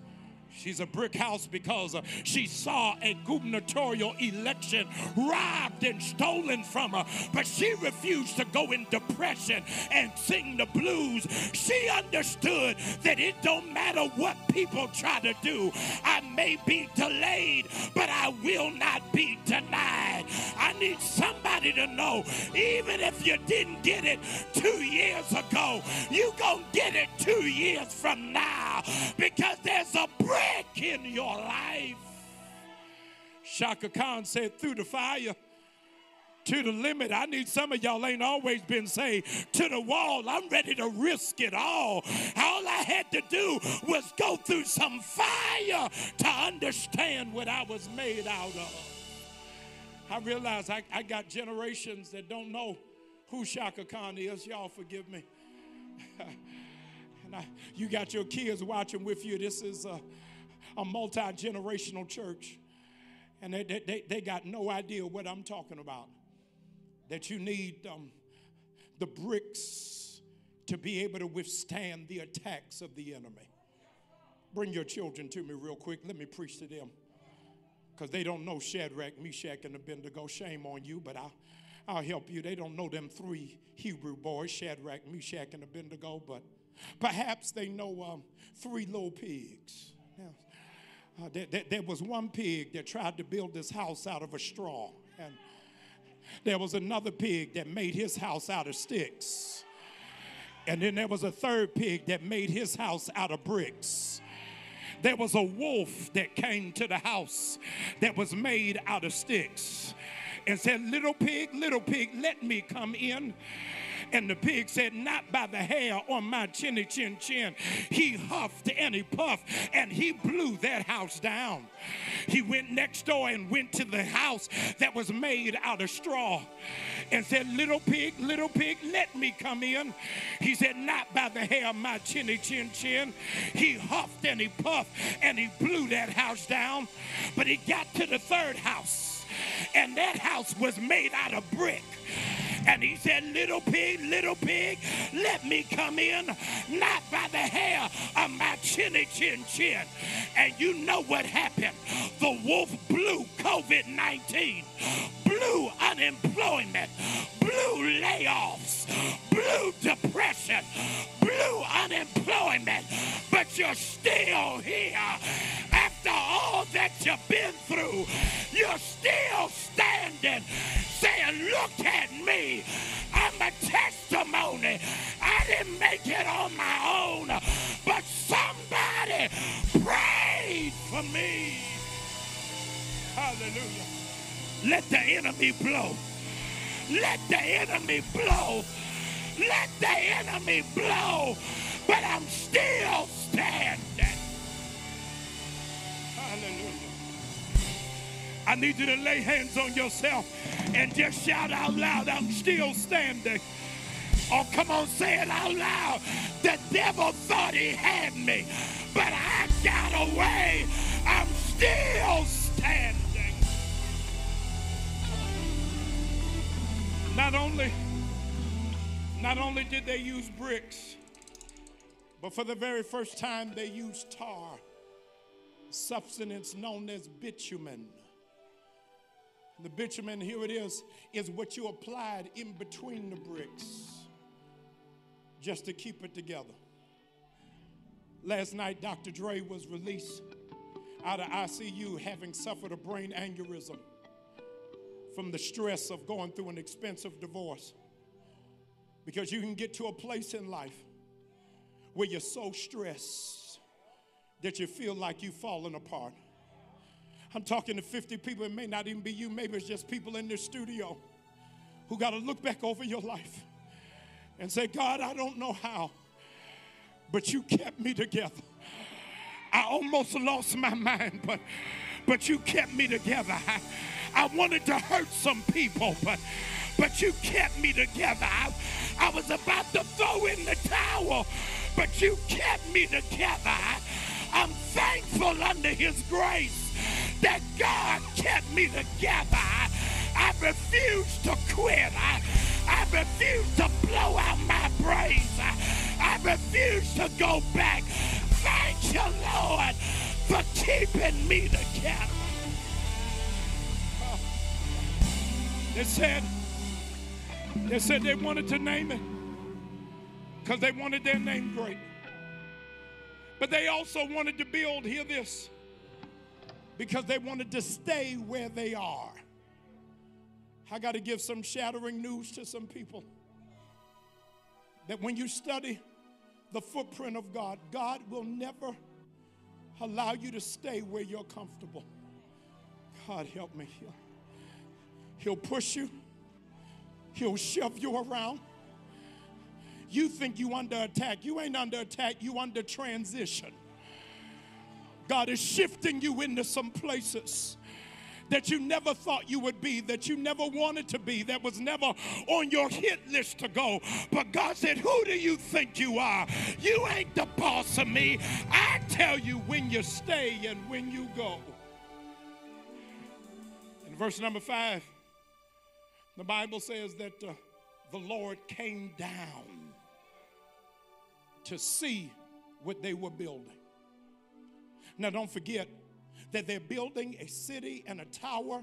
She's a brick house because uh, she saw a gubernatorial election robbed and stolen from her, but she refused to go in depression and sing the blues. She understood that it don't matter what people try to do. I may be delayed, but I will not be denied. I need somebody to know, even if you didn't get it two years ago, you gonna get it two years from now because there's a brick in your life. Chaka Khan said, through the fire, to the limit. I need some of y'all ain't always been saying to the wall. I'm ready to risk it all. All I had to do was go through some fire to understand what I was made out of. I realize I, I got generations that don't know who Chaka Khan is. Y'all forgive me. <laughs> and I, you got your kids watching with you. This is a, a multi generational church. And they, they, they got no idea what I'm talking about. That you need um, the bricks to be able to withstand the attacks of the enemy. Bring your children to me real quick. Let me preach to them. Because they don't know Shadrach, Meshach, and Abednego. Shame on you, but I'll, I'll help you. They don't know them three Hebrew boys, Shadrach, Meshach, and Abednego, but perhaps they know um, three little pigs. Uh, there, there, there, was one pig that tried to build this house out of a straw. And there was another pig that made his house out of sticks. And then there was a third pig that made his house out of bricks. There was a wolf that came to the house that was made out of sticks and said, Little pig, little pig, let me come in. And the pig said, Not by the hair on my chinny chin chin. He huffed and he puffed and he blew that house down. He went next door and went to the house that was made out of straw and said, Little pig, little pig, let me come in. He said, Not by the hair of my chinny chin chin. He huffed and he puffed and he blew that house down. But he got to the third house, and that house was made out of brick. And he said, Little pig, little pig, let me come in, not by the hair of my chinny chin chin. And you know what happened? The wolf blew COVID 19, blew unemployment, blew layoffs, blew depression, blew unemployment, but you're still here. After all that you've been through, you're still standing saying, Look at me. I'm a testimony. I didn't make it on my own, but somebody prayed for me. Hallelujah. Let the enemy blow. Let the enemy blow. Let the enemy blow. But I'm still standing. Hallelujah. I need you to lay hands on yourself and just shout out loud, I'm still standing. Oh, come on, say it out loud. The devil thought he had me, but I got away. I'm still standing. Not only, not only did they use bricks, but for the very first time they used tar, substance known as bitumen. The bitumen, here it is, is what you applied in between the bricks just to keep it together. Last night, Dr. Dre was released out of ICU having suffered a brain aneurysm from the stress of going through an expensive divorce. Because you can get to a place in life where you're so stressed that you feel like you've fallen apart. I'm talking to 50 people, it may not even be you, maybe it's just people in this studio who got to look back over your life and say, God, I don't know how, but you kept me together. I almost lost my mind, but but you kept me together. I, I wanted to hurt some people, but but you kept me together. I, I was about to throw in the towel, but you kept me together. I, I'm thankful under his grace that God kept me together. I, I refuse to quit. I, I refuse to blow out my brains. I, I refuse to go back. Thank you, Lord, for keeping me together. They said, they said they wanted to name it because they wanted their name great. But they also wanted to build, hear this, because they wanted to stay where they are. I got to give some shattering news to some people that when you study the footprint of God, God will never allow you to stay where you're comfortable. God help me. He'll, he'll push you, he'll shove you around. You think you under attack. You ain't under attack, you under transition. God is shifting you into some places that you never thought you would be, that you never wanted to be, that was never on your hit list to go. But God said, Who do you think you are? You ain't the boss of me. I tell you when you stay and when you go. In verse number five, the Bible says that uh, the Lord came down to see what they were building. Now, don't forget, that they're building a city and a tower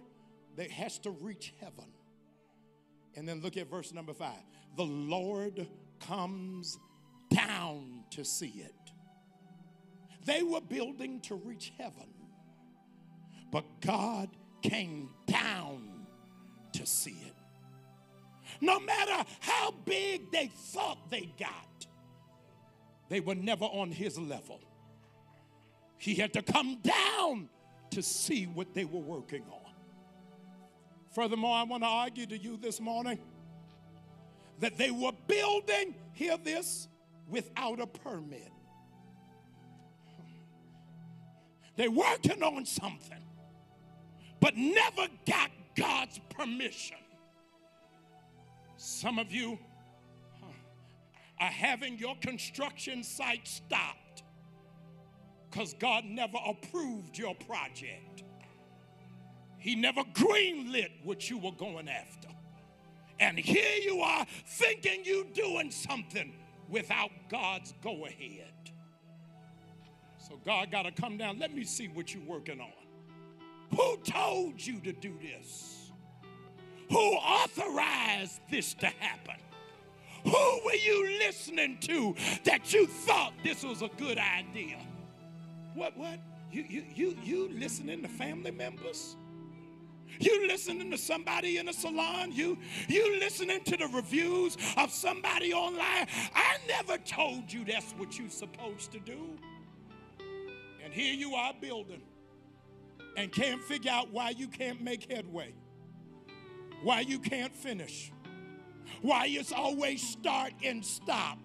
that has to reach heaven. And then look at verse number five. The Lord comes down to see it. They were building to reach heaven, but God came down to see it. No matter how big they thought they got, they were never on his level. He had to come down to see what they were working on. Furthermore, I want to argue to you this morning that they were building, hear this, without a permit. They're working on something, but never got God's permission. Some of you are having your construction site stopped because God never approved your project. He never greenlit what you were going after. And here you are thinking you doing something without God's go ahead. So God got to come down. Let me see what you're working on. Who told you to do this? Who authorized this to happen? Who were you listening to that you thought this was a good idea? What, what? You, you, you, you listening to family members? You listening to somebody in a salon? You, you listening to the reviews of somebody online? I never told you that's what you're supposed to do. And here you are building and can't figure out why you can't make headway, why you can't finish, why it's always start and stop.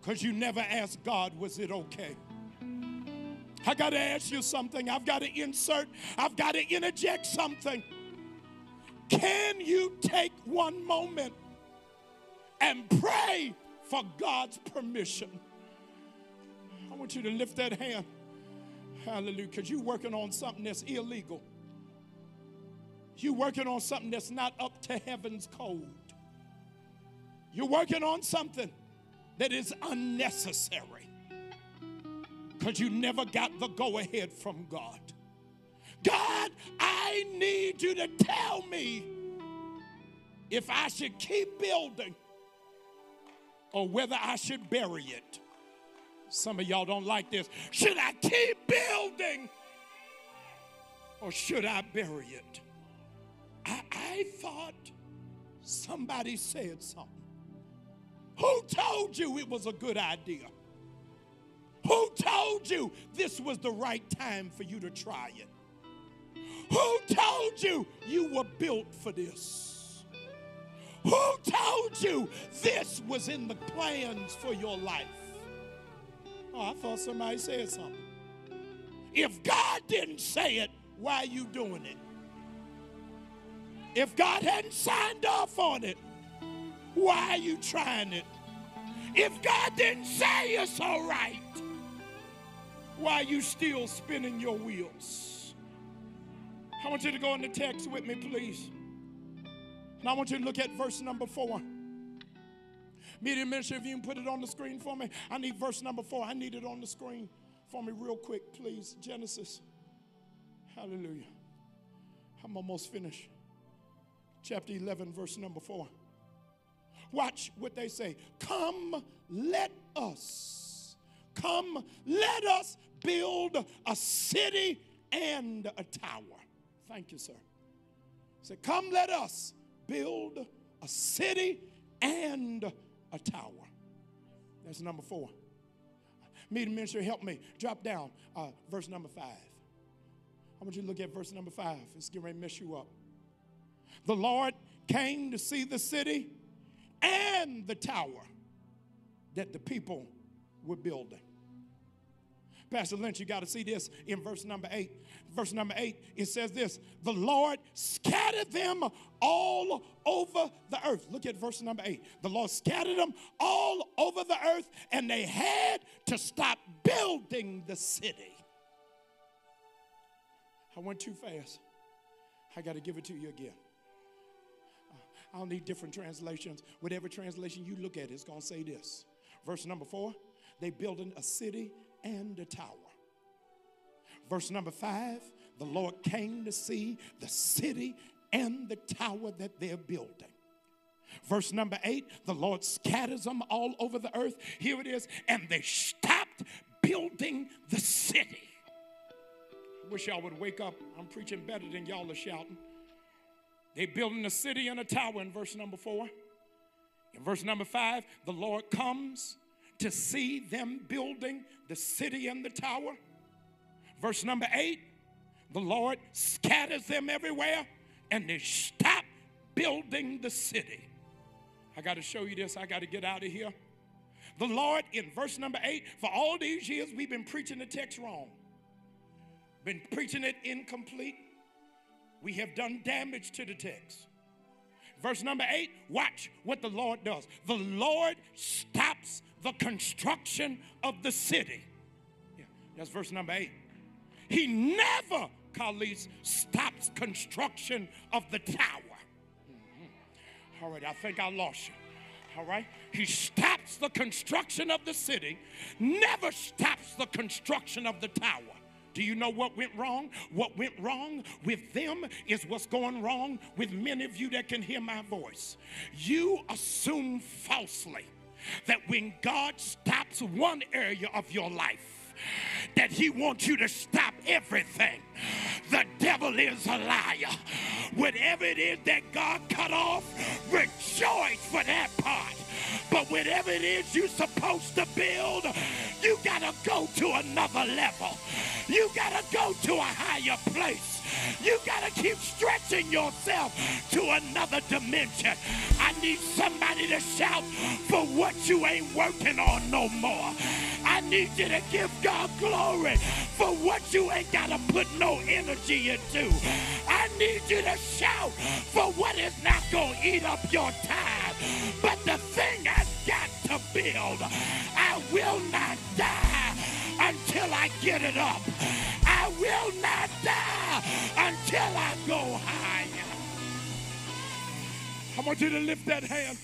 Because you never asked God, was it okay? I got to ask you something. I've got to insert, I've got to interject something. Can you take one moment and pray for God's permission? I want you to lift that hand. Hallelujah. Because you're working on something that's illegal. You're working on something that's not up to heaven's code. You're working on something that is unnecessary because you never got the go ahead from God. God, I need you to tell me if I should keep building or whether I should bury it. Some of y'all don't like this. Should I keep building or should I bury it? I, I thought somebody said something. Who told you it was a good idea? Who told you this was the right time for you to try it? Who told you you were built for this? Who told you this was in the plans for your life? Oh, I thought somebody said something. If God didn't say it, why are you doing it? If God hadn't signed off on it, why are you trying it? If God didn't say it's all right, why are you still spinning your wheels? I want you to go in the text with me, please. And I want you to look at verse number four. Media minister, if you can put it on the screen for me. I need verse number four. I need it on the screen for me real quick, please. Genesis. Hallelujah. I'm almost finished. Chapter 11, verse number four. Watch what they say. Come, let us. Come, let us build a city and a tower. Thank you, sir. Say, come, let us build a city and a tower. That's number four. Meeting minister, help me. Drop down uh, verse number five. I want you to look at verse number five. It's getting ready to mess you up. The Lord came to see the city and the tower that the people were building. Pastor Lynch, you got to see this in verse number eight. Verse number eight, it says this The Lord scattered them all over the earth. Look at verse number eight. The Lord scattered them all over the earth, and they had to stop building the city. I went too fast. I got to give it to you again. I'll need different translations. Whatever translation you look at, it's going to say this. Verse number four, they building a city and a tower. Verse number five, the Lord came to see the city and the tower that they're building. Verse number eight, the Lord scatters them all over the earth. Here it is, and they stopped building the city. I wish y'all would wake up. I'm preaching better than y'all are shouting. They building a city and a tower in verse number four. In verse number five, the Lord comes to see them building the city and the tower. Verse number eight, the Lord scatters them everywhere and they stop building the city. I got to show you this. I got to get out of here. The Lord, in verse number eight, for all these years, we've been preaching the text wrong, been preaching it incomplete. We have done damage to the text. Verse number eight, watch what the Lord does. The Lord stops the construction of the city. Yeah, that's verse number eight. He never, colleagues, stops construction of the tower. Mm-hmm. All right, I think I lost you. All right? He stops the construction of the city, never stops the construction of the tower. Do you know what went wrong? What went wrong with them is what's going wrong with many of you that can hear my voice. You assume falsely that when God stops one area of your life, that he wants you to stop everything. The devil is a liar. Whatever it is that God cut off, rejoice for that it is you're supposed to build, you got to go to another level. You got to go to a higher place. You got to keep stretching yourself to another dimension. I need somebody to shout for what you ain't working on no more. I need you to give God glory for what you ain't got to put no energy into. I need you to shout for what is not going to eat up your time. But the thing got to build, I will not die until I get it up. I will not die until I go higher. I want you to lift that hand.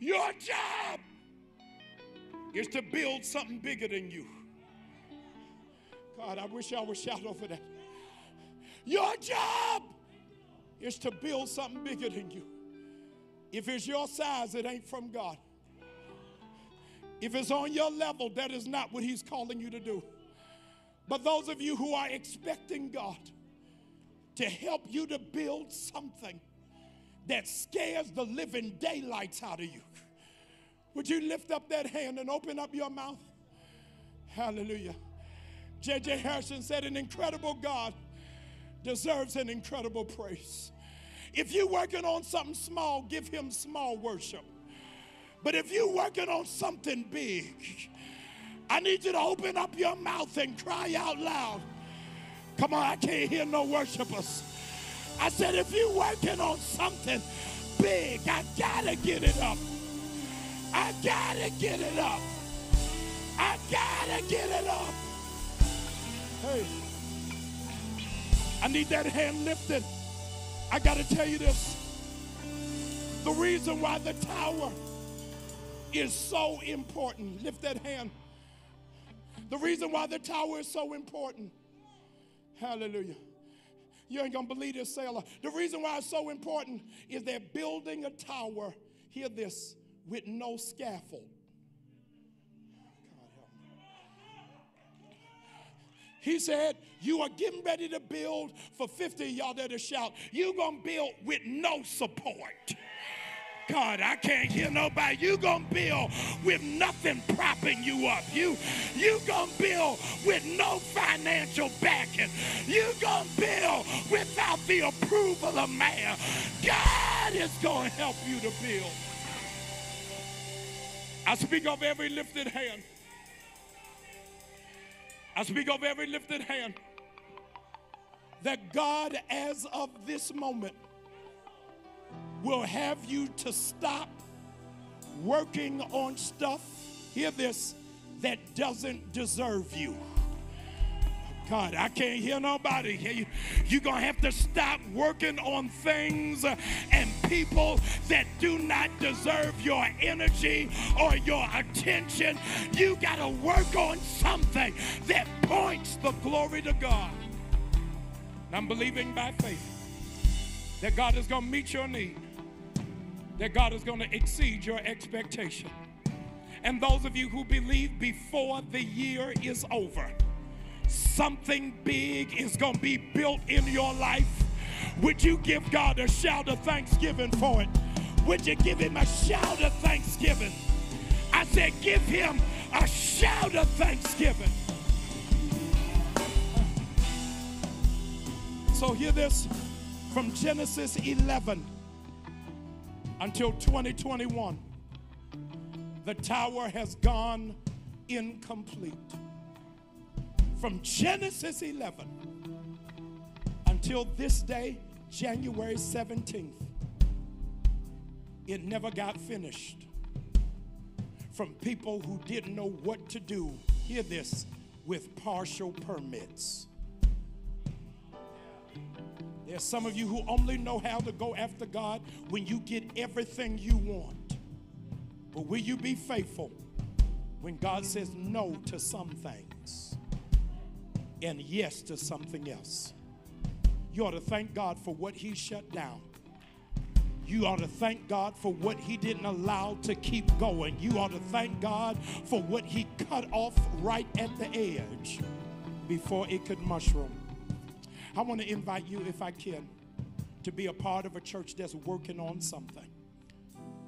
Your job is to build something bigger than you. God, I wish I would shout over that. Your job is to build something bigger than you. If it's your size, it ain't from God. If it's on your level, that is not what He's calling you to do. But those of you who are expecting God to help you to build something that scares the living daylights out of you, would you lift up that hand and open up your mouth? Hallelujah. J.J. Hairston said, An incredible God deserves an incredible praise. If you're working on something small, give him small worship. But if you're working on something big, I need you to open up your mouth and cry out loud. Come on, I can't hear no worshipers. I said, if you're working on something big, I gotta get it up. I gotta get it up. I gotta get it up. Hey, I need that hand lifted. I gotta tell you this. The reason why the tower is so important, lift that hand. The reason why the tower is so important, hallelujah. You ain't gonna believe this, sailor. The reason why it's so important is they're building a tower, hear this, with no scaffold. He said, You are getting ready to build for 50 y'all there to shout. You're going to build with no support. God, I can't hear nobody. You gonna build with nothing propping you up. You you gonna build with no financial backing. You gonna build without the approval of man. God is gonna help you to build. I speak of every lifted hand. I speak of every lifted hand that God, as of this moment, will have you to stop working on stuff, hear this, that doesn't deserve you. God, I can't hear nobody. You're going to have to stop working on things and people that do not deserve your energy or your attention. You got to work on something that points the glory to God. And I'm believing by faith that God is going to meet your need, that God is going to exceed your expectation. And those of you who believe before the year is over, something big is going to be built in your life, would you give God a shout of thanksgiving for it? Would you give him a shout of thanksgiving? I said, give him a shout of thanksgiving. So, hear this from Genesis 11 until 2021. The tower has gone incomplete from Genesis 11 until this day, January 17th, it never got finished. From people who didn't know what to do, hear this, with partial permits. There's some of you who only know how to go after God when you get everything you want. But will you be faithful when God says no to some things? And yes to something else. You ought to thank God for what He shut down. You ought to thank God for what He didn't allow to keep going. You ought to thank God for what He cut off right at the edge before it could mushroom. I want to invite you, if I can, to be a part of a church that's working on something.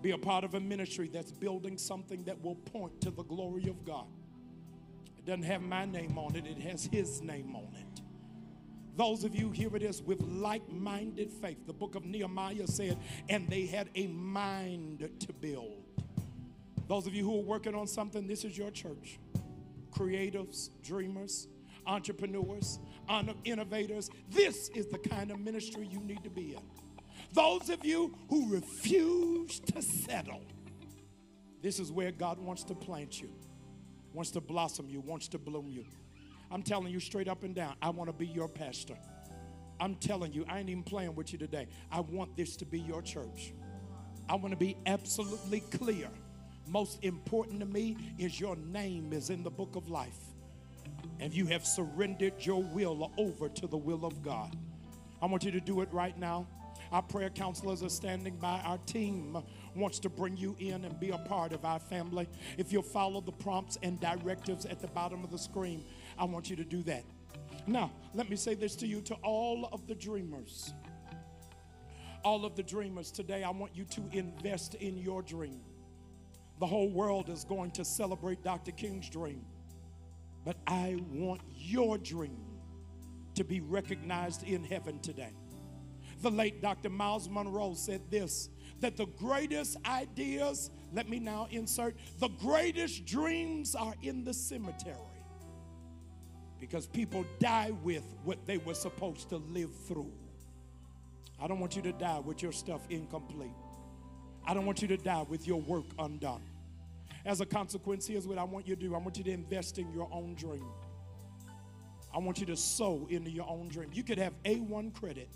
Be a part of a ministry that's building something that will point to the glory of God. It doesn't have my name on it, it has his name on it. Those of you, here it is, with like minded faith. The book of Nehemiah said, and they had a mind to build. Those of you who are working on something, this is your church. Creatives, dreamers, entrepreneurs, innovators. This is the kind of ministry you need to be in. Those of you who refuse to settle, this is where God wants to plant you wants to blossom you, wants to bloom you. I'm telling you straight up and down, I want to be your pastor. I'm telling you, I ain't even playing with you today. I want this to be your church. I want to be absolutely clear. Most important to me is your name is in the book of life. And you have surrendered your will over to the will of God. I want you to do it right now. Our prayer counselors are standing by. Our team wants to bring you in and be a part of our family. If you'll follow the prompts and directives at the bottom of the screen, I want you to do that. Now, let me say this to you to all of the dreamers. All of the dreamers today, I want you to invest in your dream. The whole world is going to celebrate Dr. King's dream, but I want your dream to be recognized in heaven today. The late Dr. Myles Munroe said this that the greatest ideas, let me now insert, the greatest dreams are in the cemetery because people die with what they were supposed to live through. I don't want you to die with your stuff incomplete. I don't want you to die with your work undone. As a consequence, here's what I want you to do I want you to invest in your own dream. I want you to sow into your own dream. You could have A1 credit.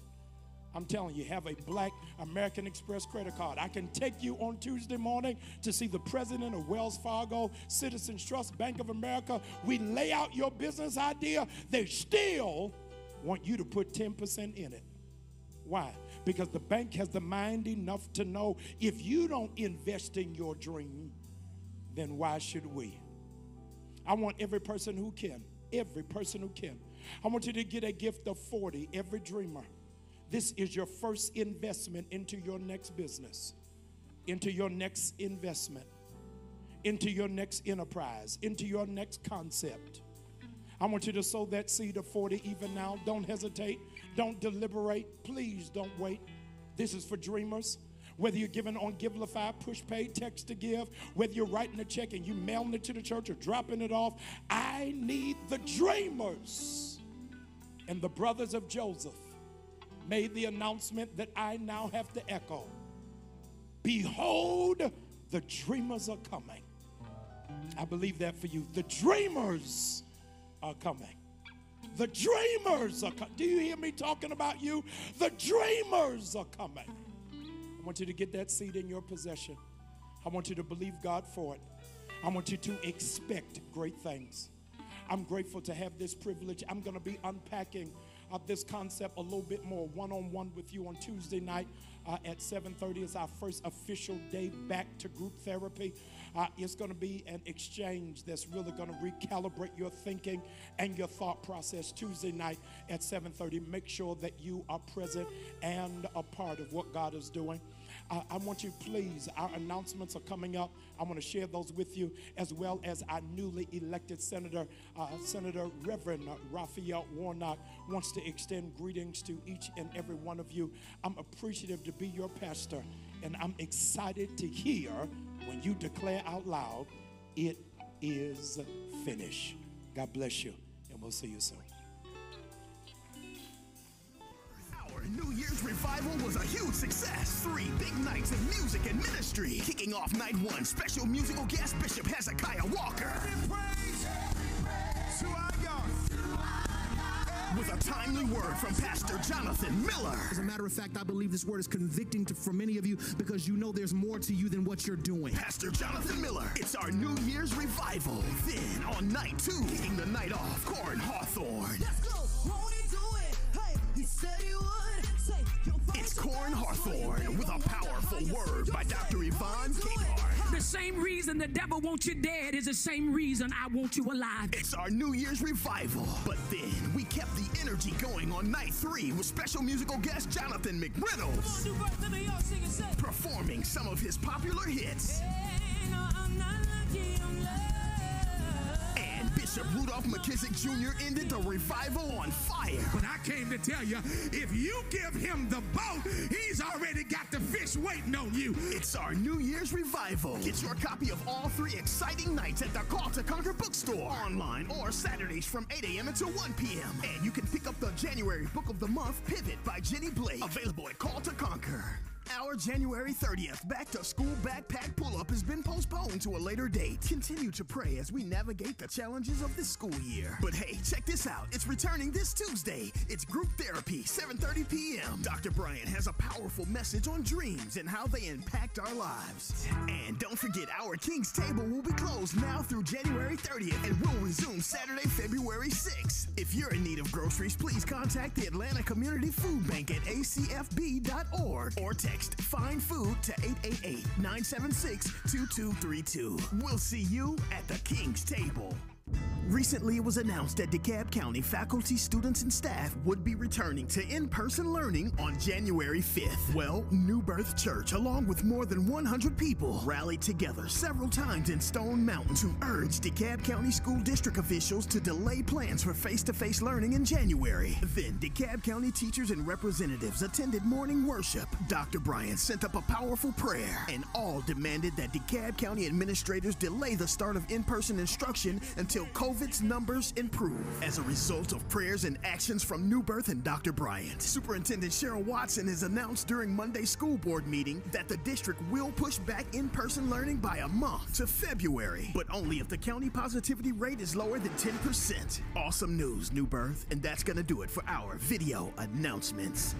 I'm telling you, have a black American Express credit card. I can take you on Tuesday morning to see the president of Wells Fargo, Citizens Trust, Bank of America. We lay out your business idea. They still want you to put 10% in it. Why? Because the bank has the mind enough to know if you don't invest in your dream, then why should we? I want every person who can, every person who can. I want you to get a gift of 40, every dreamer. This is your first investment into your next business, into your next investment, into your next enterprise, into your next concept. I want you to sow that seed of 40 even now. Don't hesitate. Don't deliberate. Please don't wait. This is for dreamers. Whether you're giving on Givelify, Pushpay, text to give, whether you're writing a check and you mailing it to the church or dropping it off, I need the dreamers. And the brothers of Joseph made the announcement that I now have to echo Behold, the dreamers are coming. I believe that for you. The dreamers are coming. The dreamers are coming. Do you hear me talking about you? The dreamers are coming. I want you to get that seed in your possession. I want you to believe God for it. I want you to expect great things. I'm grateful to have this privilege. I'm going to be unpacking uh, this concept a little bit more one-on-one with you on Tuesday night uh, at 7:30 is our first official day back to group therapy. Uh, it's going to be an exchange that's really going to recalibrate your thinking and your thought process Tuesday night at 7:30. Make sure that you are present and a part of what God is doing. Uh, I want you, please, our announcements are coming up. I want to share those with you, as well as our newly elected Senator, uh, Senator Reverend Raphael Warnock, wants to extend greetings to each and every one of you. I'm appreciative to be your pastor, and I'm excited to hear when you declare out loud, It is finished. God bless you, and we'll see you soon. New Year's revival was a huge success. Three big nights of music and ministry. Kicking off night one, special musical guest Bishop Hezekiah Walker. With a timely word from Pastor Jonathan Miller. As a matter of fact, I believe this word is convicting to, for many of you because you know there's more to you than what you're doing. Pastor Jonathan Miller. It's our New Year's revival. Then on night two, kicking the night off, Koryn Hawthorne. Let's go. Won't he do it? Hey, he said he would. Hawthorne with a powerful word by Dr. Yvonne Capehart. The same reason the devil wants you dead is the same reason I want you alive. It's our New Year's revival. But then we kept the energy going on night three with special musical guest Jonathan McReynolds performing some of his popular hits. And Bishop Rudolph McKissick Jr. ended the revival on fire. But I came to tell you, if you give him the boat, he's already got the fish waiting on you. It's our New Year's revival. Get your copy of all three exciting nights at the Call to Conquer bookstore, online, or Saturdays from 8 a.m. until 1 p.m. And you can pick up the January book of the month, Pivot by Jenny Blake, available at Call to Conquer. Our January 30th back to school backpack pull up has been postponed to a later date. Continue to pray as we navigate the challenges of this school year. But hey, check this out. It's returning this Tuesday. It's group therapy, 7:30 p.m. Dr. Bryant has a powerful message on dreams and how they impact our lives. And don't forget our King's Table will be closed now through January 30th and will resume Saturday, February 6th. If you're in need of groceries, please contact the Atlanta Community Food Bank at acfb.org or text Find Food to 888 976 2232. We'll see you at the King's Table. Recently, it was announced that DeKalb County faculty, students, and staff would be returning to in person learning on January 5th. Well, New Birth Church, along with more than 100 people, rallied together several times in Stone Mountain to urge DeKalb County School District officials to delay plans for face to face learning in January. Then, DeKalb County teachers and representatives attended morning worship. Dr. Bryant sent up a powerful prayer, and all demanded that DeKalb County administrators delay the start of in person instruction until COVID's numbers improve. As a result of prayers and actions from New Birth and Dr. Bryant, Superintendent Cheryl Watson has announced during Monday's school board meeting that the district will push back in person learning by a month to February, but only if the county positivity rate is lower than 10%. Awesome news, New Birth, and that's gonna do it for our video announcements.